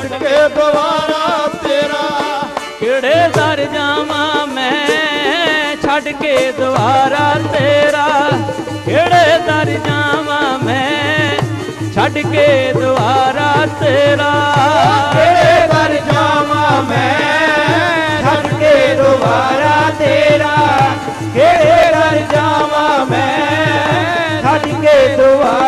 ਕੇ ਦੁਆਰਾ ਤੇਰਾ। ਕਿਹੜੇ ਦਰ ਜਾਵਾਂ ਮੈਂ ਛੱਡ ਕੇ ਦੁਆਰਾ ਤੇਰਾ। ਕਿਹੜੇ ਦਰ ਜਾਵਾਂ ਮੈਂ ਛੱਡ ਕੇ ਦੁਆਰਾ ਤੇਰਾ। ਕਿਹੜੇ ਦਰ ਜਾਵਾਂ ਮੈਂ ਛੱਡ ਕੇ ਦੁਆਰਾ ਤੇਰਾ। ਕਿਹੜੇ ਦਰ ਜਾਵਾਂ ਮੈਂ ਛੱਡ ਕੇ ਦੁਆਰਾ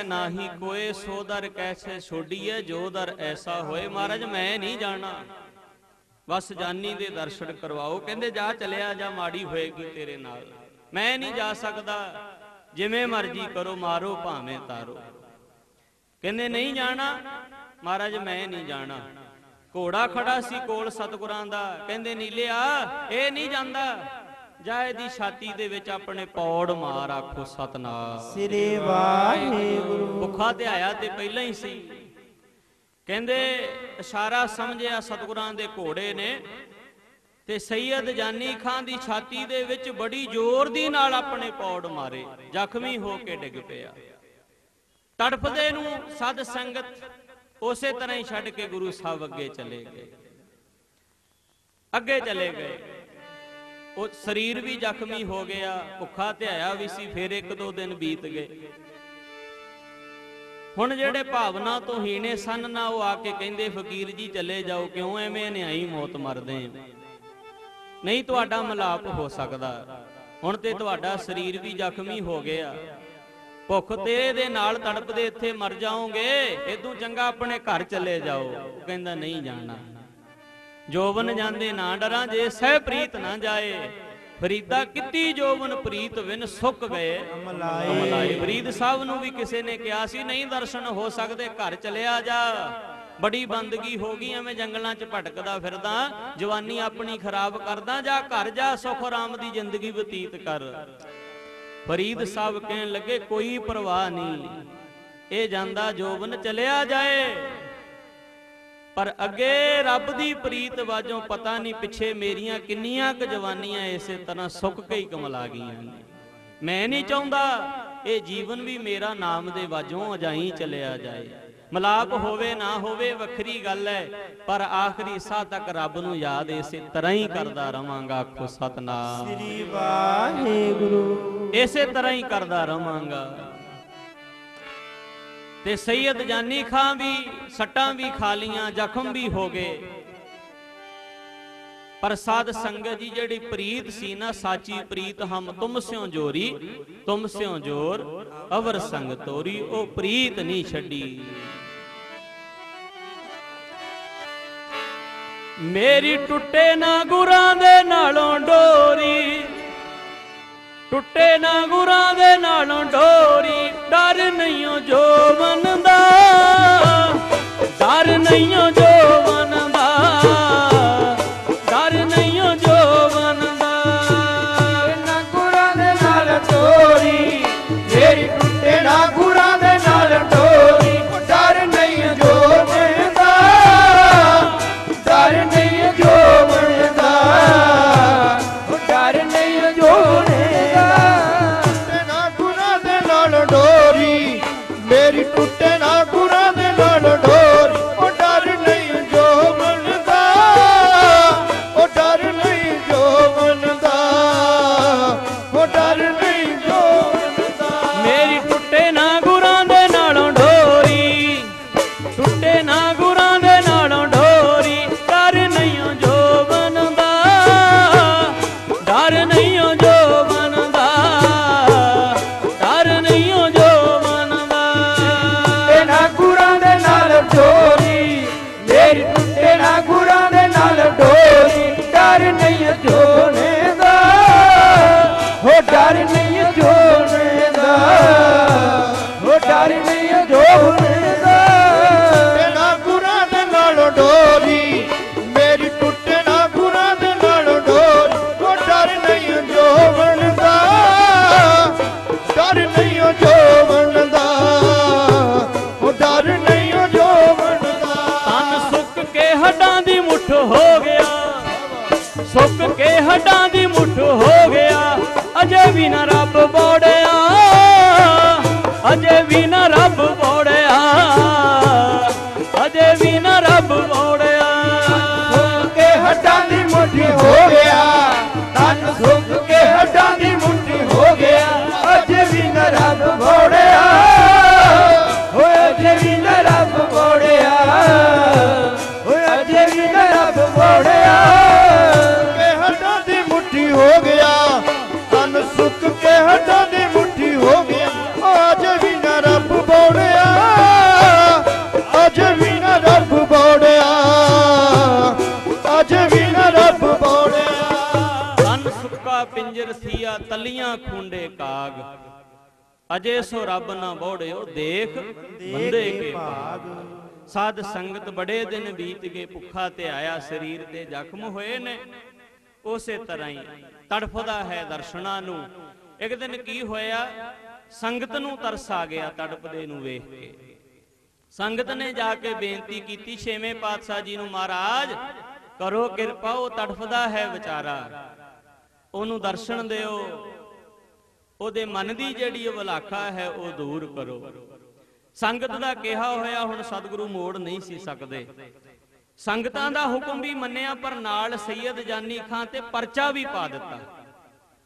ਹਟ ਨਾਹੀ ਕੋਏ, ਸੋ ਦਰ ਕੈਸੇ ਛੋਡੀਏ ਜੋ ਦਰ ਐਸਾ ਹੋਏ। ਮਹਾਰਾਜ, ਮੈਂ ਨਹੀਂ ਜਾਣਾ। ਬਸ ਜਾਨੀ ਦੇ ਦਰਸ਼ਨ ਕਰਵਾਓ। ਕਹਿੰਦੇ, ਜਾ ਚਲਿਆ ਜਾ, ਮਾੜੀ ਹੋਏਗੀ ਤੇਰੇ ਨਾਲ। ਮੈਂ ਨਹੀਂ ਜਾ ਸਕਦਾ। ਜਿਵੇਂ ਮਰਜ਼ੀ ਕਰੋ, ਮਾਰੋ, ਭਾਵੇਂ ਤਾਰੋ। ਕਹਿੰਦੇ, ਨਹੀਂ ਜਾਣਾ। ਮਹਾਰਾਜ, ਮੈਂ ਨਹੀਂ ਜਾਣਾ। ਘੋੜਾ ਖੜਾ ਸੀ ਕੋਲ ਸਤਿਗੁਰਾਂ ਦਾ। ਕਹਿੰਦੇ, ਨੀਲਿਆ, ਇਹ ਨਹੀਂ ਜਾਂਦਾ। ਜਾ ਇਹਦੀ ਛਾਤੀ ਦੇ ਵਿੱਚ ਆਪਣੇ ਪੌੜ ਮਾਰ ਆਖੋ ਸਤਨਾਮ। ਸ੍ਰੀ ਵਾਹਿਗੁਰੂ ਭੁੱਖਾ ਤੇ ਆਇਆ ਤੇ ਪਹਿਲਾਂ ਹੀ ਸੀ। ਕਹਿੰਦੇ ਇਸ਼ਾਰਾ ਸਮਝਿਆ ਸਤਿਗੁਰਾਂ ਦੇ ਘੋੜੇ ਨੇ ਤੇ ਸੈਯਦ ਜਾਨੀ ਖਾਨ ਦੀ ਛਾਤੀ ਦੇ ਵਿੱਚ ਬੜੀ ਜ਼ੋਰ ਦੀ ਨਾਲ ਆਪਣੇ ਪੌੜ ਮਾਰੇ। ਜ਼ਖਮੀ ਹੋ ਕੇ ਡਿੱਗ ਪਿਆ। ਤੜਫਦੇ ਨੂੰ ਸਦ ਸੰਗਤ ਉਸੇ ਤਰ੍ਹਾਂ ਹੀ ਛੱਡ ਕੇ ਗੁਰੂ ਸਾਹਿਬ ਅੱਗੇ ਚਲੇ ਗਏ। ਅੱਗੇ ਚਲੇ ਗਏ। ਉਹ ਸਰੀਰ ਵੀ ਜ਼ਖਮੀ ਹੋ ਗਿਆ, ਭੁੱਖਾ ਧਿਆਇਆ ਵੀ ਸੀ, ਫਿਰ ਇੱਕ ਦੋ ਦਿਨ ਬੀਤ ਗਏ। ਹੁਣ ਜਿਹੜੇ ਭਾਵਨਾ ਤੋਂ ਹੀਣੇ ਸਨ ਨਾ, ਉਹ ਆ ਕੇ ਕਹਿੰਦੇ, ਫਕੀਰ ਜੀ, ਚਲੇ ਜਾਓ, ਕਿਉਂ ਐਵੇਂ ਨਿਆਈ ਮੌਤ ਮਰਦੇ ਨਹੀਂ, ਤੁਹਾਡਾ ਮਲਾਪ ਹੋ ਸਕਦਾ। ਹੁਣ ਤੇ ਤੁਹਾਡਾ ਸਰੀਰ ਵੀ ਜ਼ਖਮੀ ਹੋ ਗਿਆ। ਭੁੱਖ ਤੇਰੇ ਦੇ ਨਾਲ ਤੜਪਦੇ ਇੱਥੇ ਮਰ ਜਾਓਗੇ ਇਦੋਂ ਚੰਗਾ ਆਪਣੇ ਘਰ ਚਲੇ ਜਾਓ। ਉਹ ਕਹਿੰਦਾ, ਨਹੀਂ ਜਾਣਾ। ਜੋਬਨ ਜਾਂਦੇ ਨਾ ਡਰਾਂ ਜੇ, ਸਹਿ ਪ੍ਰੀਤ ਨਾ ਜਾਏ। ਫਰੀਦਾ ਕਿੱਤੀ ਜੋਬਨ, ਪ੍ਰੀਤ ਵਿਨ ਸੁੱਕ ਗਏ। ਮਲਾਈ ਫਰੀਦ ਸਾਹਿਬ ਨੂੰ ਵੀ ਕਿਸੇ ਨੇ ਕਿਹਾ ਸੀ, ਨਹੀਂ ਦਰਸ਼ਨ ਹੋ ਸਕਦੇ, ਘਰ ਚਲਿਆ ਜਾ। ਬੜੀ ਬੰਦਗੀ ਹੋ ਗਈ, ਐਵੇਂ ਜੰਗਲਾਂ 'ਚ ਭਟਕਦਾ ਫਿਰਦਾ। ਜਵਾਨੀ ਆਪਣੀ ਖਰਾਬ ਕਰਦਾ, ਜਾ ਘਰ ਜਾ, ਸੁਖ ਆਰਾਮ ਦੀ ਜ਼ਿੰਦਗੀ ਬਤੀਤ ਕਰ। ਫਰੀਦ ਸਾਹਿਬ ਕਹਿਣ ਲੱਗੇ, ਕੋਈ ਪਰਵਾਹ ਨਹੀਂ। ਇਹ ਜਾਂਦਾ ਜੋਬਨ ਚਲਿਆ ਜਾਏ। ਪਰ ਅੱਗੇ ਰੱਬ ਦੀ ਪ੍ਰੀਤ ਵਾਜੋਂ ਪਤਾ ਨਹੀਂ ਪਿੱਛੇ ਮੇਰੀਆਂ ਕਿੰਨੀਆਂ ਕੁ ਜਵਾਨੀਆਂ ਇਸੇ ਤਰ੍ਹਾਂ ਸੁੱਕ ਕੇ ਹੀ ਕਮਲਾ ਗਈਆਂ ਮੈਂ ਨਹੀਂ ਚਾਹੁੰਦਾ ਇਹ ਜੀਵਨ ਵੀ ਮੇਰਾ ਨਾਮ ਦੇ ਵਾਜੋਂ ਅਜਾਈ ਚਲਿਆ ਜਾਏ। ਮਲਾਪ ਹੋਵੇ ਨਾ ਹੋਵੇ ਵੱਖਰੀ ਗੱਲ ਹੈ ਪਰ ਆਖਰੀ ਸਾਹ ਤੱਕ ਰੱਬ ਨੂੰ ਯਾਦ ਇਸੇ ਤਰ੍ਹਾਂ ਹੀ ਕਰਦਾ ਰਵਾਂਗਾ ਆਖੋ ਸਤਨਾਮ। ਸ੍ਰੀ ਵਾਹਿਗੁਰੂ। ਇਸੇ ਤਰ੍ਹਾਂ ਹੀ ਕਰਦਾ ਰਵਾਂਗਾ। ਤੇ ਸੈਯਦ ਜਾਨੀ ਖਾਂ ਵੀ, ਸੱਟਾਂ ਵੀ ਖਾ ਲੀਆਂ, ਜ਼ਖਮ ਵੀ ਹੋ ਗਏ। ਪਰ ਸਾਧ ਸੰਗਤ ਜੀ ਜਿਹੜੀ ਪ੍ਰੀਤ ਸੀ ਨਾ, ਸਾਚੀ ਪ੍ਰੀਤ ਹਮ ਤੁਮ ਸਿਓ ਜੋਰੀ, ਤੁਮ ਸਿਓ ਜੋਰ, ਅਵਰ ਸੰਗ ਤੋਰੀ, ਉਹ ਪ੍ਰੀਤ ਨਹੀਂ ਛੱਡੀ। ਮੇਰੀ ਟੁੱਟੇ ਨਾ ਗੁਰਾਂ ਦੇ ਨਾਲੋਂ ਡੋਰੀ ਟੁੱਟੇ ਨਾ ਗੁਰਾਂ ਦੇ ਨਾਲੋਂ ਡੋਰੀ ਡਰ ਨਹੀਂਓ ਜੋ ਮੰਨਦਾ ਡਰ ਨਹੀਂਓ ਜੋ ਮੇਰੀ ਤਨ ਪਿੰਜਰ ਥੀਆ ਤਲੀਆਂ ਖੁੰਡੇ ਕਾਗ। ਅਜੇ ਸੋ ਰੱਬ ਨਾ ਬੋੜਿਓ ਦੇਖ ਬੰਦੇ ਕੇ ਭਾਗ। ਸਾਧ ਸੰਗਤ ਬੜੇ ਦਿਨ ਬੀਤ ਗਏ ਭੁੱਖਾ ਤੇ ਆਇਆ, ਸਰੀਰ ਤੇ ਜ਼ਖਮ ਹੋਏ ਨੇ। ਉਸੇ ਤਰ੍ਹਾਂ ਹੀ ਤੜਫਦਾ ਹੈ ਦਰਸ਼ਨਾਂ ਨੂੰ। ਇੱਕ ਦਿਨ ਕੀ ਹੋਇਆ, ਸੰਗਤ ਨੂੰ ਤਰਸ ਆ ਗਿਆ ਤੜਪਦੇ ਨੂੰ ਵੇਖ ਕੇ। ਸੰਗਤ ਨੇ ਜਾ ਕੇ ਬੇਨਤੀ ਕੀਤੀ, ਛੇਵੇਂ ਪਾਤਸ਼ਾਹ ਜੀ ਨੂੰ ਮਹਾਰਾਜ, ਕਰੋ ਕਿਰਪਾ, ਉਹ ਤੜਫਦਾ ਹੈ ਵਿਚਾਰਾ। ਉਹਨੂੰ ਦਰਸ਼ਨ ਦਿਓ। ਉਹਦੇ ਮਨ ਦੀ ਜਿਹੜੀ ਅਵਲਾਖਾ ਹੈ, ਉਹ ਦੂਰ ਕਰੋ। ਸੰਗਤ ਦਾ ਕਿਹਾ ਹੋਇਆ ਹੁਣ ਸਤਿਗੁਰੂ ਮੋੜ ਨਹੀਂ ਸੀ ਸਕਦੇ। ਸੰਗਤਾਂ ਦਾ ਹੁਕਮ ਵੀ ਮੰਨਿਆ, ਪਰ ਨਾਲ ਸੈਯਦ ਜਾਨੀ ਖਾਂ ਤੇ ਪਰਚਾ ਵੀ ਪਾ ਦਿੱਤਾ।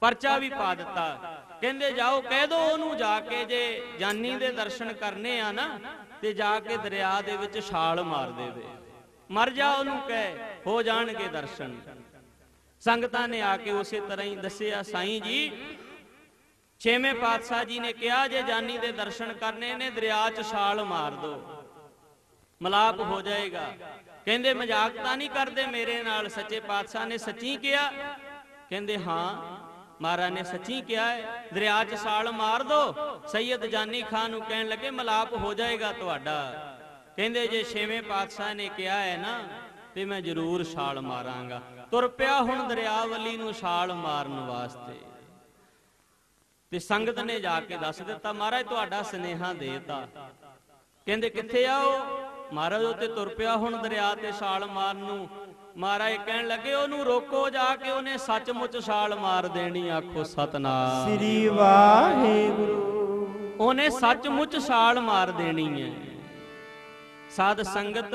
ਪਰਚਾ ਵੀ ਪਾ ਦਿੱਤਾ। ਕਹਿੰਦੇ, ਜਾਓ, ਕਹਿ ਦੋ ਉਹਨੂੰ ਜਾ ਕੇ ਜੇ ਜਾਨੀ ਦੇ ਦਰਸ਼ਨ ਕਰਨੇ ਆ ਨਾ, ਤੇ ਜਾ ਕੇ ਦਰਿਆ ਦੇ ਵਿੱਚ ਛਾਲ ਮਾਰ ਦੇਵੇ। ਮਰ ਜਾ ਉਹਨੂੰ ਕਹਿ, ਹੋ ਜਾਣਗੇ ਦਰਸ਼ਨ। ਸੰਗਤਾਂ ਨੇ ਆ ਕੇ ਉਸੇ ਤਰ੍ਹਾਂ ਹੀ ਦੱਸਿਆ, ਸਾਈਂ ਜੀ, ਛੇਵੇਂ ਪਾਤਸ਼ਾਹ ਜੀ ਨੇ ਕਿਹਾ, ਜੇ ਜਾਨੀ ਦੇ ਦਰਸ਼ਨ ਕਰਨੇ ਨੇ, ਦਰਿਆ 'ਚ ਛਾਲ ਮਾਰ ਦੋ। ਮਲਾਪ ਹੋ ਜਾਏਗਾ। ਕਹਿੰਦੇ, ਮਜ਼ਾਕ ਤਾਂ ਨਹੀਂ ਕਰਦੇ ਮੇਰੇ ਨਾਲ? ਸੱਚੇ ਪਾਤਸ਼ਾਹ ਨੇ ਸੱਚੀ ਕਿਹਾ। ਕਹਿੰਦੇ, ਹਾਂ, ਮਹਾਰਾਜ ਨੇ ਸੱਚੀ ਕਿਹਾ ਹੈ, ਦਰਿਆ 'ਚ ਛਾਲ ਮਾਰ ਦੋ। ਸੈਯਦ ਜਾਨੀ ਖਾਨ ਨੂੰ ਕਹਿਣ ਲੱਗੇ, ਮਲਾਪ ਹੋ ਜਾਏਗਾ ਤੁਹਾਡਾ। ਕਹਿੰਦੇ, ਜੇ ਛੇਵੇਂ ਪਾਤਸ਼ਾਹ ਨੇ ਕਿਹਾ ਹੈ ਨਾ, ਤੇ ਮੈਂ ਜ਼ਰੂਰ ਛਾਲ ਮਾਰਾਂਗਾ। ਤੁਰ ਪਿਆ ਹੁਣ ਦਰਿਆਵਲੀ ਨੂੰ ਛਾਲ ਮਾਰਨ ਵਾਸਤੇ। ਤੇ ਸੰਗਤ ਨੇ ਜਾ ਕੇ ਦੱਸ ਦਿੱਤਾ ਮਹਾਰਾਜ ਤੁਹਾਡਾ ਸਨੇਹਾ ਦੇਤਾ। ਕਹਿੰਦੇ ਕਿੱਥੇ ਆ ਉਹ? ਮਹਾਰਾਜ ਉੱਤੇ ਤੁਰ ਪਿਆ ਹੁਣ ਦਰਿਆ ਤੇ ਛਾਲ ਮਾਰਨ ਨੂੰ। ਮਹਾਰਾਜ ਕਹਿਣ ਲੱਗੇ ਉਹਨੂੰ ਰੋਕੋ ਜਾ ਕੇ ਉਹਨੇ ਸੱਚਮੁੱਚ ਛਾਲ ਮਾਰ ਦੇਣੀ ਆਖੋ ਸਤਨਾਮ। ਸ੍ਰੀ ਵਾਹਿਗੁਰੂ। ਉਹਨੇ ਸੱਚਮੁੱਚ ਛਾਲ ਮਾਰ ਦੇਣੀ ਹੈ। ਸਾਧ ਸੰਗਤ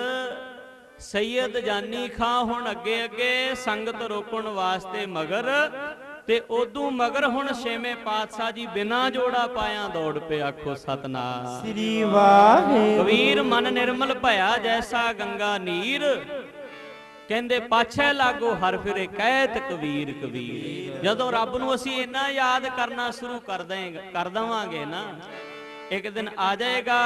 ਸੈਯਦ ਜਾਨੀ ਖਾਂ ਹੁਣ ਅੱਗੇ ਅੱਗੇ ਸੰਗਤ ਰੋਕਣ ਵਾਸਤੇ ਮਗਰ ਤੇ ਉਦੋਂ ਮਗਰ ਹੁਣ ਛੇਵੇਂ ਪਾਤਸ਼ਾਹ ਜੀ ਬਿਨਾ ਜੋੜਾ ਪਾਇਆ ਦੌੜ ਪਏ ਆਖੋ ਸਤਨਾਮ। ਸ੍ਰੀ ਵਾਹਿਗੁਰੂ। ਕਬੀਰ ਮਨ ਨਿਰਮਲ ਭਇਆ ਜੈਸਾ ਗੰਗਾ ਨੀਰ। ਕਹਿੰਦੇ ਪਾਛੈ ਲਾਗੋ ਹਰ ਫਿਰੇ ਕਹਿਤ ਕਬੀਰ ਕਬੀਰ। ਜਦੋਂ ਰੱਬ ਨੂੰ ਅਸੀਂ ਇੰਨਾ ਯਾਦ ਕਰਨਾ ਸ਼ੁਰੂ ਕਰ ਦੇਂਗੇ ਕਰ ਦਵਾਂਗੇ ਨਾ ਇੱਕ ਦਿਨ ਆ ਜਾਏਗਾ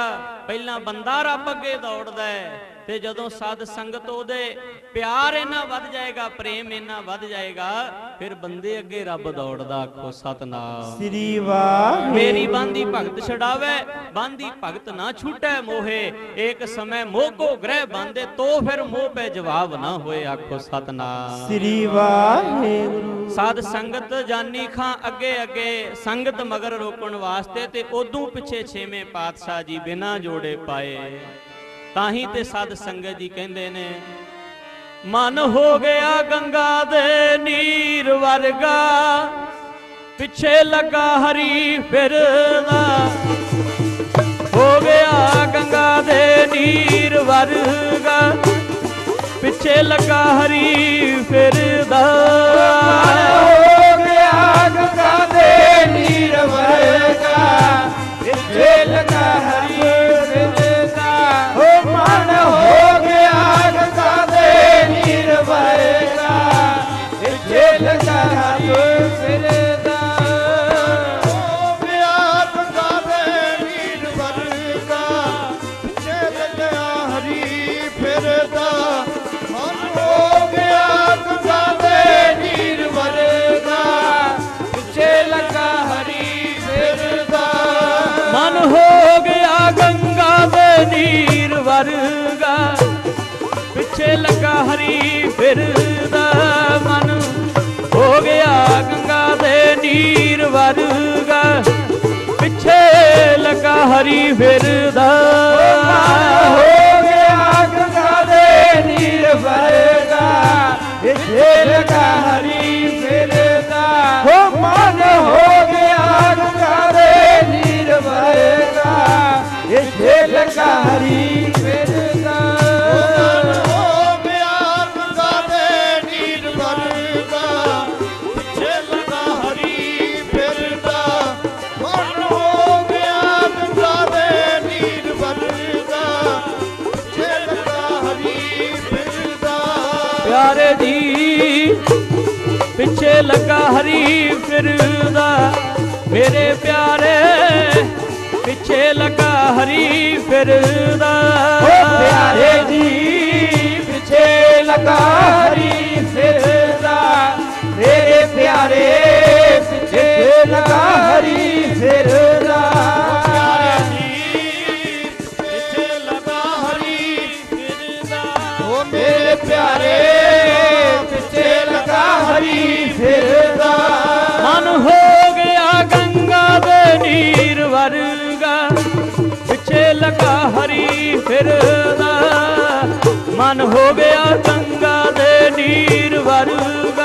ਪਹਿਲਾਂ ਬੰਦਾ ਰੱਬ ਅੱਗੇ ਦੌੜਦਾ ਹੈ ਤੇ ਜਦੋਂ ਸਾਧ ਸੰਗਤ ਉਹਦੇ ਪਿਆਰ ਇੰਨਾ ਵੱਧ ਜਾਏਗਾ ਪ੍ਰੇਮ ਇੰਨਾ ਵੱਧ ਜਾਏਗਾ ਫਿਰ ਬੰਦੇ ਅੱਗੇ ਰੱਬ ਦੌੜਦਾ ਆਖੋ ਸਤਨਾਮ। ਸ੍ਰੀ ਵਾਹਿਗੁਰੂ। ਮੇਰੀ ਬਾਂਦੀ ਭਗਤ ਛਡਾਵੇ ਬਾਂਦੀ ਭਗਤ ਨਾ ਛੂਟੈ ਮੋਹੇ ਏਕ ਸਮੈ ਮੋਹ ਕੋ ਗ੍ਰਹਿ ਬਾਂਦੇ ਤੋ ਫਿਰ ਮੋਹ ਪੈ ਜਵਾਬ ਨਾ ਹੋਏ ਆਖੋ ਸਤਨਾਮ। ਸ੍ਰੀ ਵਾਹਿਗੁਰੂ। ਸਾਧ ਸੰਗਤ ਜਾਨੀ ਖਾਂ ਅੱਗੇ ਅੱਗੇ ਸੰਗਤ ਮਗਰ ਰੋਕਣ ਵਾਸਤੇ ਤੇ ਉਦੋਂ ਪਿੱਛੇ ਛੇਵੇਂ ਪਾਤਸ਼ਾਹ ਜੀ ਬਿਨਾ ਜੋੜੇ ਪਾਏ। ਤਾਂ ਹੀ ਤੇ ਸਾਧ ਸੰਗਤ ਜੀ ਕਹਿੰਦੇ ਨੇ, ਮਨ ਹੋ ਗਿਆ ਗੰਗਾ ਦੇ ਨੀਰ ਵਰਗਾ, ਪਿੱਛੇ ਲੱਗਾ ਹਰੀ ਫਿਰਦਾ ਹੋ ਗਿਆ ਗੰਗਾ ਦੇ ਨੀਰ ਵਰਗਾ, ਪਿੱਛੇ ਲੱਗਾ ਹਰੀ ਫਿਰਦਾ। ਹੋ ਗਿਆ ਗੰਗਾ ਦੇ ਨੀਰ ਵਰਗਾ। ਪਿੱਛੇ ਲੱਗਾ ਹਰੀ ਫਿਰਦਾ ਮਨ। ਹੋ ਗਿਆ ਗੰਗਾ ਦੇ ਨੀਰ ਵਰਗਾ। ਪਿੱਛੇ ਲੱਗਾ ਹਰੀ ਫਿਰਦਾ ਹੋ ਗਿਆ ਗੰਗਾ ਦੇ ਨੀਰ ਵਰਗਾ। ਪਿੱਛੇ ਲਗਾ ਹਰੀ ਫਿਰਦਾ ਹੋ ਮਨ। ਹੋ ਨੀਰ ਵਰਗਾ ਇੱਥੇ ਲਗਾ ਹਰੀ ਫਿਰਦਾ ਹੋ ਪਿਆਰ ਗੰਗਾ ਦੇ ਪਿੱਛੇ ਲੱਗਾ ਹਰੀ ਫਿਰਦਾ ਮਨ ਹਰੀ ਫਿਰਦਾ ਪਿਆਰੇ ਜੀ, ਪਿੱਛੇ ਲੱਗਾ ਹਰੀ ਫਿਰਦਾ। ਮੇਰੇ ਪਿਆਰੇ ਪਿੱਛੇ ਲੱਗਾ ਹਰੀ ਫਿਰਦਾ। ਓ ਪਿਆਰੇ ਜੀ, ਪਿੱਛੇ ਲਗਾ ਹਰੀ ਫਿਰਦਾ। ਮੇਰੇ ਪਿਆਰੇ, ਪਿੱਛੇ ਲਗਾ ਹਰੀ ਫਿਰਦਾ। ਹਰੀ ਮਨ ਹੋ ਗਿਆ ਗੰਗਾ ਦੇ ਨੀਰ ਵਰਗਾ।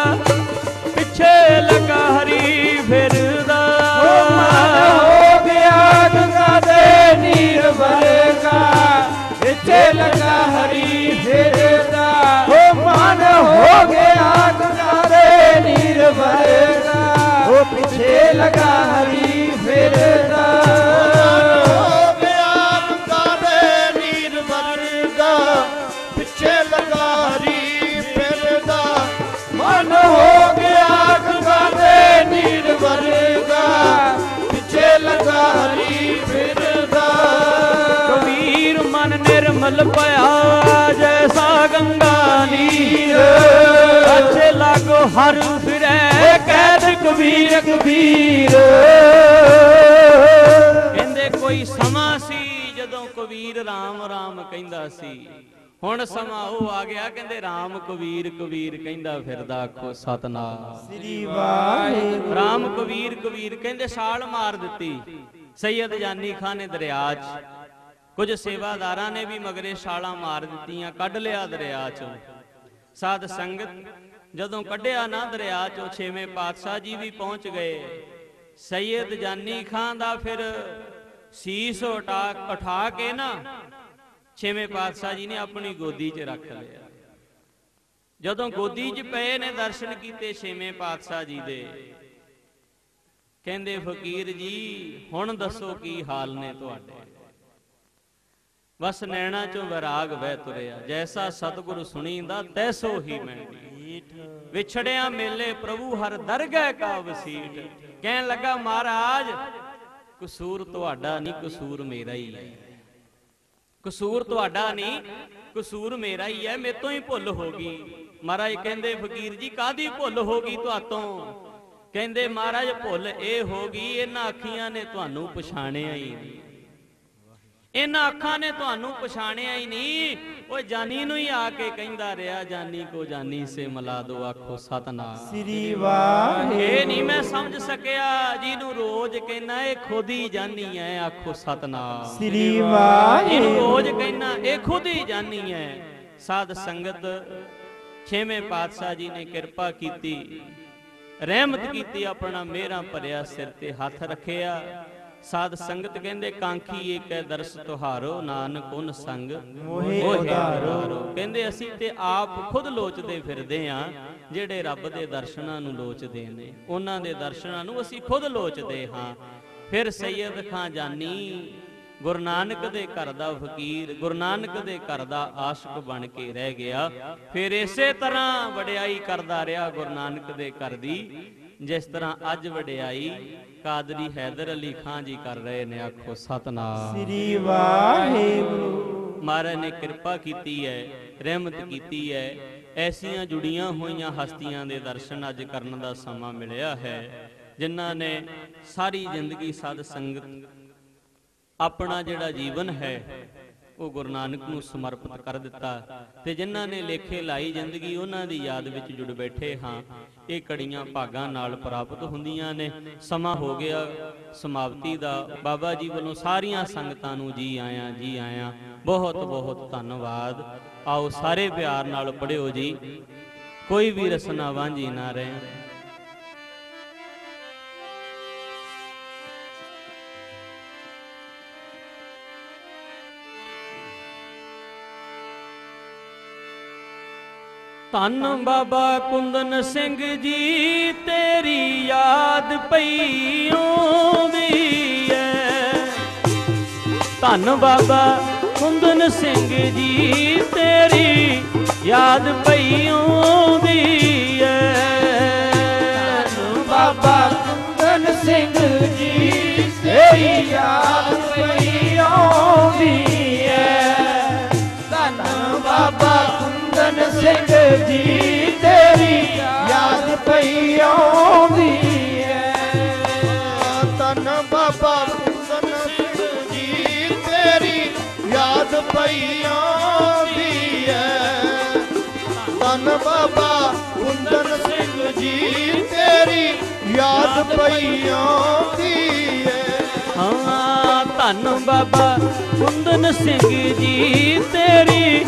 ਹਰ ਫਿਰੈ। ਕੈਦ ਕਬੀਰ ਕਬੀਰ। ਕਹਿੰਦੇ ਕੋਈ ਸਮਾਂ ਸੀ ਜਦੋਂ ਕਬੀਰ RAM RAM ਕਹਿੰਦਾ ਸੀ। ਹੁਣ ਸਮਾਂ ਉਹ ਆ ਗਿਆ ਕਹਿੰਦੇ RAM ਕਬੀਰ ਕਬੀਰ ਕਹਿੰਦਾ ਫਿਰਦਾ ਆਖੋ ਸਤਨਾਮ। ਸ੍ਰੀ ਵਾਹਿਗੁਰੂ। RAM ਕਬੀਰ ਕਬੀਰ ਕਹਿੰਦੇ ਛਾਲ ਮਾਰ ਦਿੱਤੀ। ਸੈਯਦ ਜਾਨੀ ਖਾਨ ਨੇ ਦਰਿਆ 'ਚ। ਕੁਝ ਸੇਵਾਦਾਰਾਂ ਨੇ ਵੀ ਮਗਰੇ ਛਾਲਾਂ ਮਾਰ ਦਿੱਤੀਆਂ ਕੱਢ ਲਿਆ ਦਰਿਆ 'ਚੋਂ। ਸਾਧ ਸੰਗਤ ਜਦੋਂ ਕੱਢਿਆ ਨਾ ਦਰਿਆ 'ਚੋਂ ਛੇਵੇਂ ਪਾਤਸ਼ਾਹ ਜੀ ਵੀ ਪਹੁੰਚ ਗਏ। ਸੈਯਦ ਜਾਨੀ ਖਾਨ ਦਾ ਫਿਰ ਸੀਸ ਉਠਾ ਉਠਾ ਕੇ ਨਾ ਛੇਵੇਂ ਪਾਤਸ਼ਾਹ ਜੀ ਨੇ ਆਪਣੀ ਗੋਦੀ 'ਚ ਰੱਖ ਲਿਆ। ਜਦੋਂ ਗੋਦੀ 'ਚ ਪਏ ਨੇ ਦਰਸ਼ਨ ਕੀਤੇ ਛੇਵੇਂ ਪਾਤਸ਼ਾਹ ਜੀ ਦੇ, ਕਹਿੰਦੇ, ਫਕੀਰ ਜੀ, ਹੁਣ ਦੱਸੋ ਕੀ ਹਾਲ ਨੇ ਤੁਹਾਡੇ? ਬਸ ਨੈਣਾ ਚੋਂ ਵਿਰਾਗ ਵਹਿ ਤੁਰਿਆ। ਜੈਸਾ ਸਤਿਗੁਰ ਸੁਣੀਂਦਾ, ਤੈਸੋ ਹੀ ਮੈਂ ਵਿਛੜਿਆ ਮੇਲੇ ਪ੍ਰਭੂ ਹਰ ਦਰਗਹਿ ਕਾ ਵਸੀਟ ਕਹਿਣ ਲੱਗਾ, ਮਹਾਰਾਜ, ਕਸੂਰ ਤੁਹਾਡਾ ਨਹੀਂ, ਕਸੂਰ ਮੇਰਾ ਹੀ ਹੈ। ਕਸੂਰ ਤੁਹਾਡਾ ਨਹੀਂ, ਕਸੂਰ ਮੇਰਾ ਹੀ ਹੈ। ਮੇਤੋਂ ਹੀ ਭੁੱਲ ਹੋ ਗਈ। ਮਹਾਰਾਜ ਕਹਿੰਦੇ, ਫਕੀਰ ਜੀ ਕਾਦੀ ਭੁੱਲ ਹੋ ਗਈ ਤੁਹਾਤੋਂ? ਕਹਿੰਦੇ, ਮਹਾਰਾਜ, ਭੁੱਲ ਇਹ ਹੋ ਗਈ, ਇਹਨਾਂ ਅੱਖੀਆਂ ਨੇ ਤੁਹਾਨੂੰ ਪਛਾਣਿਆ ਹੀ ਨਹੀਂ। ਇਹਨਾਂ ਅੱਖਾਂ ਨੇ ਤੁਹਾਨੂੰ ਪਛਾਣਿਆ ਹੀ ਨਹੀਂ। ਓਏ ਜਾਨੀ ਨੂੰ ਹੀ ਆ ਕੇ ਕਹਿੰਦਾ ਰਿਹਾ ਜਾਨੀ ਕੋ ਜਾਨੀ ਸੇ ਮਿਲਾ ਦੋ ਆਖੋ ਸਤਨਾਮ। ਸ੍ਰੀ ਵਾਹਿਗੁਰੂ। ਇਹ ਨਹੀਂ ਮੈਂ ਸਮਝ ਸਕਿਆ ਜਿਹਨੂੰ ਰੋਜ਼ ਕਹਿਣਾ ਇਹ ਖੁਦ ਹੀ ਜਾਨੀ ਐ ਆਖੋ ਸਤਨਾਮ। ਸ੍ਰੀ ਇਹਨੂੰ ਵਾਹਿਗੁਰੂ ਰੋਜ਼ ਕਹਿਣਾ ਇਹ ਖੁਦ ਹੀ ਜਾਨੀ ਐ। ਸਾਧ ਸੰਗਤ ਛੇਵੇਂ ਪਾਤਸ਼ਾਹ ਜੀ ਨੇ ਕਿਰਪਾ ਕੀਤੀ। ਰਹਿਮਤ ਕੀਤੀ ਆਪਣਾ ਮੇਰਾ ਭਰਿਆ ਸਿਰ ਤੇ ਹੱਥ ਰੱਖਿਆ। ਸਾਧ ਸੰਗਤ ਕਹਿੰਦੇ ਕਾਂਖੀ ਏਕੈ ਦਰਸ ਤੁਹਾਰੋ ਨਾਨਕ ਉਨ ਸੰਗ ਮੋਹਿ ਉਧਾਰੋ। ਕਹਿੰਦੇ ਅਸੀਂ ਤੇ ਆਪ ਖੁਦ ਲੋਚਦੇ ਫਿਰਦੇ ਆਂ ਜਿਹੜੇ ਰੱਬ ਦੇ ਦਰਸ਼ਨਾਂ ਨੂੰ ਲੋਚਦੇ ਨੇ। ਉਹਨਾਂ ਦੇ ਦਰਸ਼ਨਾਂ ਨੂੰ ਅਸੀਂ ਖੁਦ ਲੋਚਦੇ ਹਾਂ ਫਿਰ ਸੈਯਦ ਖਾਂ ਜਾਨੀ ਗੁਰੂ ਨਾਨਕ ਦੇ ਘਰ ਦਾ ਫਕੀਰ ਗੁਰੂ ਨਾਨਕ ਦੇ ਘਰ ਦਾ ਆਸ਼ਿਕ ਬਣ ਕੇ ਰਹਿ ਗਿਆ। ਫਿਰ ਇਸੇ ਤਰ੍ਹਾਂ ਵਡਿਆਈ ਕਰਦਾ ਰਿਹਾ ਗੁਰੂ ਨਾਨਕ ਦੇ ਘਰ ਦੀ ਜਿਸ ਤਰ੍ਹਾਂ ਅੱਜ ਵਡਿਆਈ ਕਾਦਰੀ ਹੈਦਰ ਅਲੀ ਖਾਨ ਜੀ ਕਰ ਰਹੇ ਨੇ ਆਖੋ ਸਤਨਾਮ। ਸ੍ਰੀ ਵਾਹਿਗੁਰੂ। ਮਹਾਰਾਜ ਨੇ ਕਿਰਪਾ ਕੀਤੀ ਹੈ ਰਹਿਮਤ ਕੀਤੀ ਹੈ। ਐਸੀਆਂ ਜੁੜੀਆਂ ਹੋਈਆਂ ਹਸਤੀਆਂ ਦੇ ਦਰਸ਼ਨ ਅੱਜ ਕਰਨ ਦਾ ਸਮਾਂ ਮਿਲਿਆ ਹੈ ਜਿਨ੍ਹਾਂ ਨੇ ਸਾਰੀ ਜ਼ਿੰਦਗੀ ਸਾਧ ਸੰਗਤ ਆਪਣਾ ਜਿਹੜਾ ਜੀਵਨ ਹੈ ਉਹ ਗੁਰੂ ਨਾਨਕ ਨੂੰ ਸਮਰਪਿਤ ਕਰ ਦਿੱਤਾ ਤੇ ਜਿਨ੍ਹਾਂ ਨੇ ਲੇਖੇ ਲਾਈ ਜ਼ਿੰਦਗੀ, ਉਹਨਾਂ ਦੀ ਯਾਦ ਵਿੱਚ ਜੁੜ ਬੈਠੇ ਹਾਂ। ਇਹ ਕੜੀਆਂ ਭਾਗਾਂ ਨਾਲ ਪ੍ਰਾਪਤ ਹੁੰਦੀਆਂ ਨੇ। ਸਮਾਂ ਹੋ ਗਿਆ, ਸਮਾਪਤੀ ਦਾ। ਬਾਬਾ ਜੀ ਵੱਲੋਂ ਸਾਰੀਆਂ ਸੰਗਤਾਂ ਨੂੰ ਜੀ ਆਇਆਂ ਜੀ ਆਇਆਂ। ਬਹੁਤ ਬਹੁਤ ਧੰਨਵਾਦ। ਆਓ ਸਾਰੇ ਪਿਆਰ ਨਾਲ ਪੜਿਓ ਜੀ। ਕੋਈ ਵੀ ਰਸਨਾ ਵਾਂਝੀ ਨਾ ਰਹੇ। ਧੰਨ ਬਾਬਾ ਕੁੰਦਨ ਸਿੰਘ ਜੀ, ਤੇਰੀ ਯਾਦ ਪਈ ਆਉਂਦੀ ਐ। ਧੰਨ ਬਾਬਾ ਕੁੰਦਨ ਸਿੰਘ ਜੀ, ਤੇਰੀ ਯਾਦ ਪਈ ਆਉਂਦੀ ਐ। ਬਾਬਾ ਕੁੰਦਨ ਸਿੰਘ ਜੀ, ਤੇਰੀ ਯਾਦ ਪਈ ਆਉਂਦੀ ਸਿੰਘ ਜੀ ਤੇਰੀ ਯਾਦ ਪਈ ਆਉਂਦੀ ਐ। ਤਨ ਬਾਬਾ ਕੁੰਦਨ ਸਿੰਘ ਜੀ ਤੇਰੀ ਯਾਦ ਪਈ ਆਉਂਦੀ ਐ। ਤਨ ਬਾਬਾ ਕੁੰਦਨ ਸਿੰਘ ਜੀ ਤੇਰੀ ਯਾਦ ਪਈ ਆਉਂਦੀ ਐ। ਹਾਂ ਧੰਨ ਬਾਬਾ ਕੁੰਦਨ ਸਿੰਘ ਜੀ ਤੇਰੀ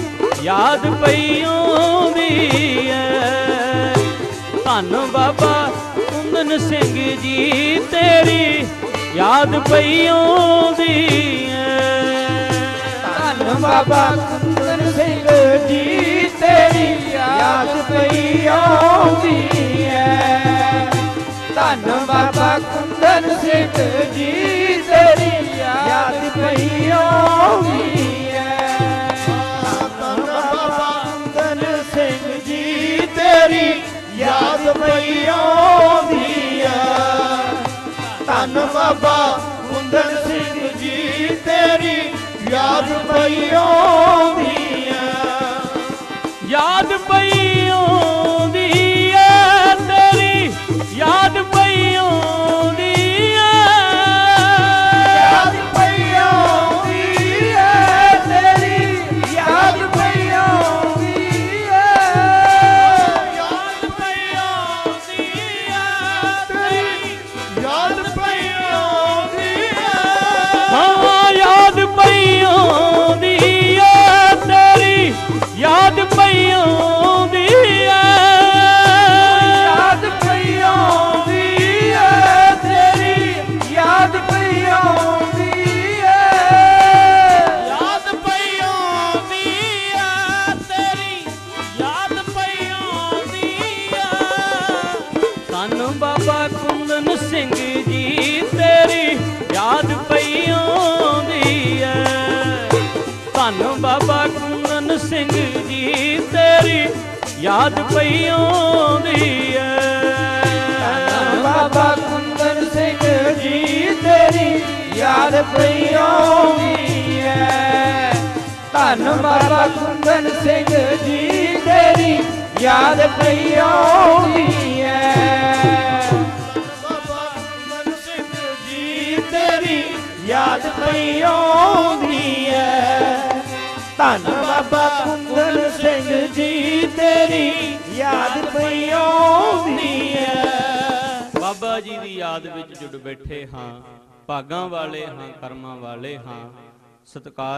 ਯਾਦ ਪਈ ਆਉਂਦੀ ਐ। ਧੰਨ ਬਾਬਾ ਕੁੰਦਨ ਸਿੰਘ ਜੀ ਤੇਰੀ ਯਾਦ ਪਈ ਆਉਂਦੀ ਐ। ਧੰਨ ਬਾਬਾ ਕੁੰਦਨ ਸਿੰਘ ਜੀ ਤੇਰੀ ਯਾਦ ਪਈ ਆਉਂਦੀ ਐ। ਧੰਨ ਬਾਬਾ ਕੁੰਦਨ ਸਿੰਘ ਜੀ ਤੇਰੀ ਯਾਦ ਪਈ ਆਉਂਦੀ ਐ। ਸਿੰਘ ਜੀ ਤੇਰੀ ਯਾਦ ਪਈ ਆਉਂਦੀ ਐ ਧੰਨ ਬਾਬਾ ਮੁੰਦਨ ਸਿੰਘ ਜੀ ਤੇਰੀ ਯਾਦ ਪਈ ਆਉਂਦੀ ਐ ਯਾਦ ਪਈ ਆਉਂਦੀ ਐ ਤੇਰੀ ਯਾਦ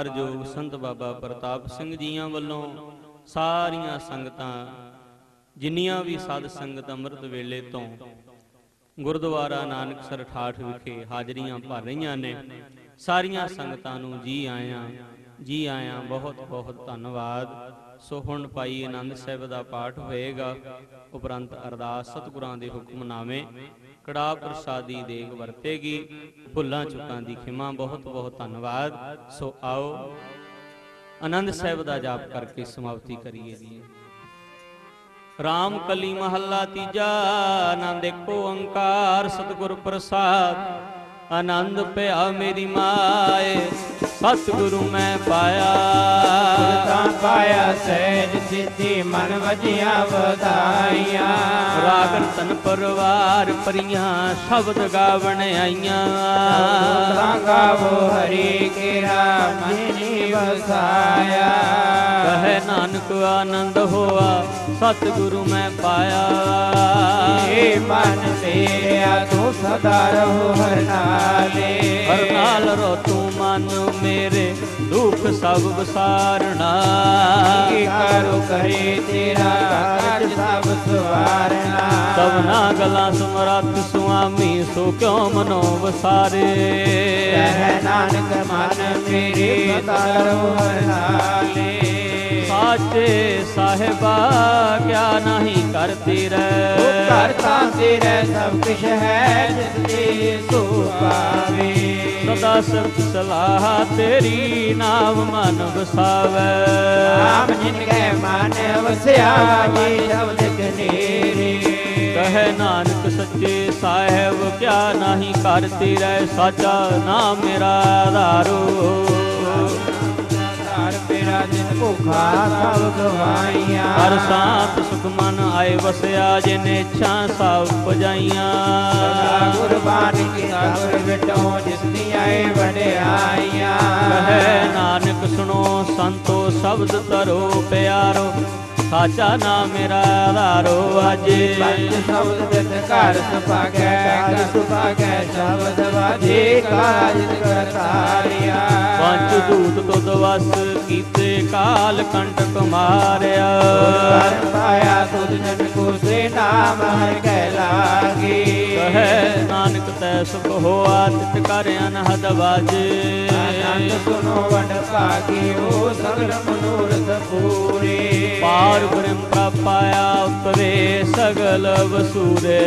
ਸਤਿਕਾਰਯੋਗ ਸੰਤ ਬਾਬਾ ਪ੍ਰਤਾਪ ਸਿੰਘ ਜੀਆਂ ਵੱਲੋਂ ਸਾਰੀਆਂ ਸੰਗਤਾਂ, ਜਿੰਨੀਆਂ ਵੀ ਸਾਧ ਸੰਗਤ ਅੰਮ੍ਰਿਤ ਵੇਲੇ ਤੋਂ ਗੁਰਦੁਆਰਾ ਨਾਨਕਸਰ ਠਾਠ ਵਿਖੇ ਹਾਜ਼ਰੀਆਂ ਭਰ ਰਹੀਆਂ ਨੇ, ਸਾਰੀਆਂ ਸੰਗਤਾਂ ਨੂੰ ਜੀ ਆਇਆਂ ਜੀ ਆਇਆਂ ਬਹੁਤ ਬਹੁਤ ਧੰਨਵਾਦ। ਸੋ ਹੁਣ ਭਾਈ ਆਨੰਦ ਸਾਹਿਬ ਦਾ ਪਾਠ ਹੋਏਗਾ। ਉਪਰੰਤ ਅਰਦਾਸ ਸਤਿਗੁਰਾਂ ਦੇ ਹੁਕਮਨਾਮੇ ਕੜਾ ਪ੍ਰਸਾਦੀ ਦੇਗ ਵਰਤੇਗੀ। ਭੁੱਲਾਂ ਚੁੱਕਾਂ ਦੀ ਖਿਮਾ ਬਹੁਤ ਬਹੁਤ ਧੰਨਵਾਦ। ਸੋ ਆਓ, ਆਨੰਦ ਸਾਹਿਬ ਦਾ ਜਾਪ ਕਰਕੇ ਸਮਾਪਤੀ ਕਰੀਏ ਜੀ। ਰਾਮ ਕਲੀ ਮਹੱਲਾ ਤੀਜਾ ਆਨੰਦ ਏਕੋ ਓੰਕਾਰ ਸਤਿਗੁਰ ਪ੍ਰਸਾਦ। ਆਨੰਦ ਪਿਆ ਮੇਰੀ ਮਾਏ। ਸਤਿਗੁਰੂ ਮੈਂ ਪਾਇਆ। ਤਾਂ ਪਾਇਆ ਸਹਿਜ ਸਿੱਧੀ ਮਨ ਵਜਿਆ ਵਧਾਈਆਂ। ਰਾਗ ਰਤਨ ਪਰਵਾਰ ਪਰੀਆਂ ਸ਼ਬਦ ਗਾਵਣ ਆਈਆਂ। ਤਾਂ ਗਾਵੋ ਹਰੀ ਕੇਰਾ ਮਨੀ ਵਸਾਇਆ। ਕਹੇ ਨਾਨਕ ਆਨੰਦ ਹੋਆ ਸਤਿਗੁਰੂ ਮੈਂ ਪਾਇਆ। ਏ ਮਨ ਮੇਰਿਆ ਤੂੰ ਸਦਾ ਰਹੋ ਹਰ ਨਾਲੇ। ਹਰ ਨਾਲ ਰੋ ਤੂੰ ਮਨ ਮੇਰੇ ਦੁੱਖ ਸਭ ਵਿਸਾਰਣਾ ਕੀ ਕਰੋ ਕਰੇ ਤੇਰਾ ਕਾਜ ਸਭ ਸਵਾਰਨਾ। ਸਭਨਾ ਗਲਾਂ ਸਮਰੱਥ ਸੁਆਮੀ ਸੋ ਕਿਉ ਮਨੋ ਵਸਾਰੇ? ਕਹਿ ਨਾਨਕ ਮਨ ਮੇਰੇ ਸਦਾ ਰਹੋ ਹਰ ਨਾਲੇ। ਸਾਚੇ ਸਾਹਿਬਾ ਕਿਆ ਨਹੀਂ ਕਰਤੀ ਉਹ ਰਹਿ ਕਰਤਾ ਤੇਰਾ ਸਭ ਕੁਛ ਹੈ ਜਿਸ ਦੇ ਸੋ ਪਾਵੇ। ਸਦਾ ਸਤ ਸਲਾਹ ਤੇਰੀ ਨਾਮ ਮਨ ਵਸਾਵੈ। ਆਪ ਜਿਨ ਕੈ ਮਨ ਵਸਿਆ ਜੀ ਸ਼ਬਦ ਕਨੇਰੇ ਕਹੇ ਨਾਨਕ ਸੱਚੇ ਸਾਹਿਬ ਕਿਆ ਨਹੀਂ ਕਰਤੀ ਰਹਿ ਸਾਚਾ ਨਾਮ ਮੇਰਾ ਆਧਾਰੋ ਮੇਰਾ ਜਿਨ ਭੁਖਾ ਸਭ ਗਵਾਈਆਂ ਹਰ ਸਾਤ ਸੁਖ ਮਨ ਆਏ ਵਸਿਆ ਜਿਨ ਇੱਛਾ ਸਭ ਪਜਾਈਆਂ। ਗੁਰਬਾਨ ਕੀ ਗੁਰ ਵਿਟੋ ਜਿਸ ਦੀ ਆਏ ਵਡਿਆਈਆਂ। ਨਾਨਕ ਸੁਣੋ ਸੰਤੋ ਸ਼ਬਦ ਤਰੋ ਪਿਆਰੋ ਸਾਚਾ ਨਾਮ ਮੇਰਾ ਆਧਾਰੋ ਪੰਜ ਅਜੇ ਸ਼ਬਦ ਬਿਤ ਘਰ ਸੁਭਾਗੈ ਘਰ ਸੁਭਾਗੈ ਸ਼ਬਦ ਵਾਜੇ ਕਾਜ ਕਰਤਾਰਿਆ। ਪੰਜ ਦੂਤ ਤੁਧ ਵਸ ਕੀਤੇ ਕਾਲ ਕੰਟਕ ਮਾਰਿਆ ਕਰ ਪਾਇਆ ਤੁਧ ਜਨ ਕੋ ਸੇ ਨਾਮ ਹਰ ਕੈ ਲਾਗੇ ਕਹੈ ਨਾਨਕ ਤੈ ਸੁਖ ਹੋਆ ਤਿਤ ਕਰ ਅਨਹਦ ਵਾਜੇ। ਆਨੰਦ ਸੁਨੋ ਵਡ ਭਾਗੀ ਹੋ ਸਗਲ ਮਨੋਰਥ ਪੂਰੇ। ਪਾਰ ਬ੍ਰਹਮ ਪਾਇਆ ਉਤਰੇ ਸਗਲ ਵਸੂਰੇ।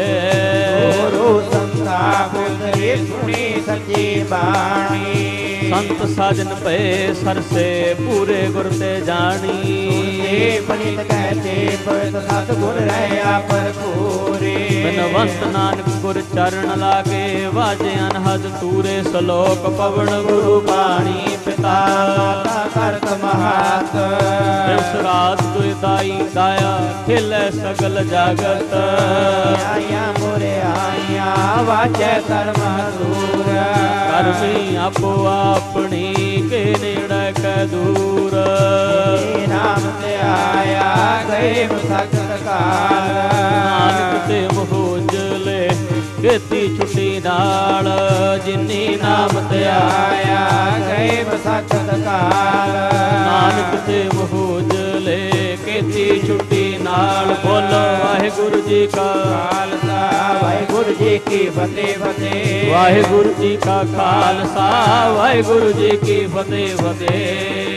ਗੁਰੂ ਸੰਤਾ ਪੁੱਤਰੇ ਸੁਣੀ ਸੱਚੀ ਬਾਣੀ। ਸੰਤ ਸਾਜਨ ਪਏ ਸਰਸੇ ਪੂਰੇ ਗੁਰ ਤੇ ਜਾਣੀ। ਏ ਪਣਿਤ ਕਹਤੇ ਪਰਤ ਸਤ ਗੁਰ ਰਹਿਆ ਭਰਪੂਰੇ ਬਿਨਵੰਤ ਨਾਨਕ ਗੁਰ ਚਰਨ ਲਾਗੇ, ਵਾਜੇ ਅਨਹਦ ਤੂਰੇ ਸ਼ਲੋਕ ਪਵਨ ਗੁਰੂ ਬਾਣੀ। ਪਿਤਾ ਤਾ ਕਰਤ ਮਹਾਤ। ਇਸ ਰਾਤ ਤੁਇ ਦਾਈ ਦਾਇਆ ਖਿਲੇ ਸਗਲ ਜਗਤ। ਆਇਆ ਮੁਰੇ ਆਇਆ ਵਾਜੈ ਕਰਮ ਦੂਰ। ਕਰਮੀ ਆਪੋ ਆਪਣੀ ਕੇ ਨੇੜੇ ਕੈ ਦੂਰ। ਨਾਮ ਤੇ ਆਇਆ ਗਏ ਮਸਕਤ ਕਾਲ। ਨਾਨਕ ਤੇ ਮੋਹਜਲੇ ਕੀਤੀ ਛੁੱਟੀ ਨਾਲ ਜਿਨੀ ਨਾਮ ਤੇ ਗਏ ਮਸਕਤ ਕਾਲ ਨਾਨਕ ਤੇ ਮੋਹਜਲੇ ਕੀਤੀ ਛੁੱਟੀ ਨਾਲ ਬੋਲੋ ਵਾਹਿਗੁਰੂ ਜੀ ਕਾ ਖਾਲਸਾ। ਵਾਹਿਗੁਰੂ ਜੀ ਕੀ ਫਤਿਹ ਫਤਿਹ। ਵਾਹਿਗੁਰੂ ਜੀ ਕਾ ਖਾਲਸਾ, ਵਾਹਿਗੁਰੂ ਜੀ ਕੀ ਫਤਿਹ ਫਤਿਹ।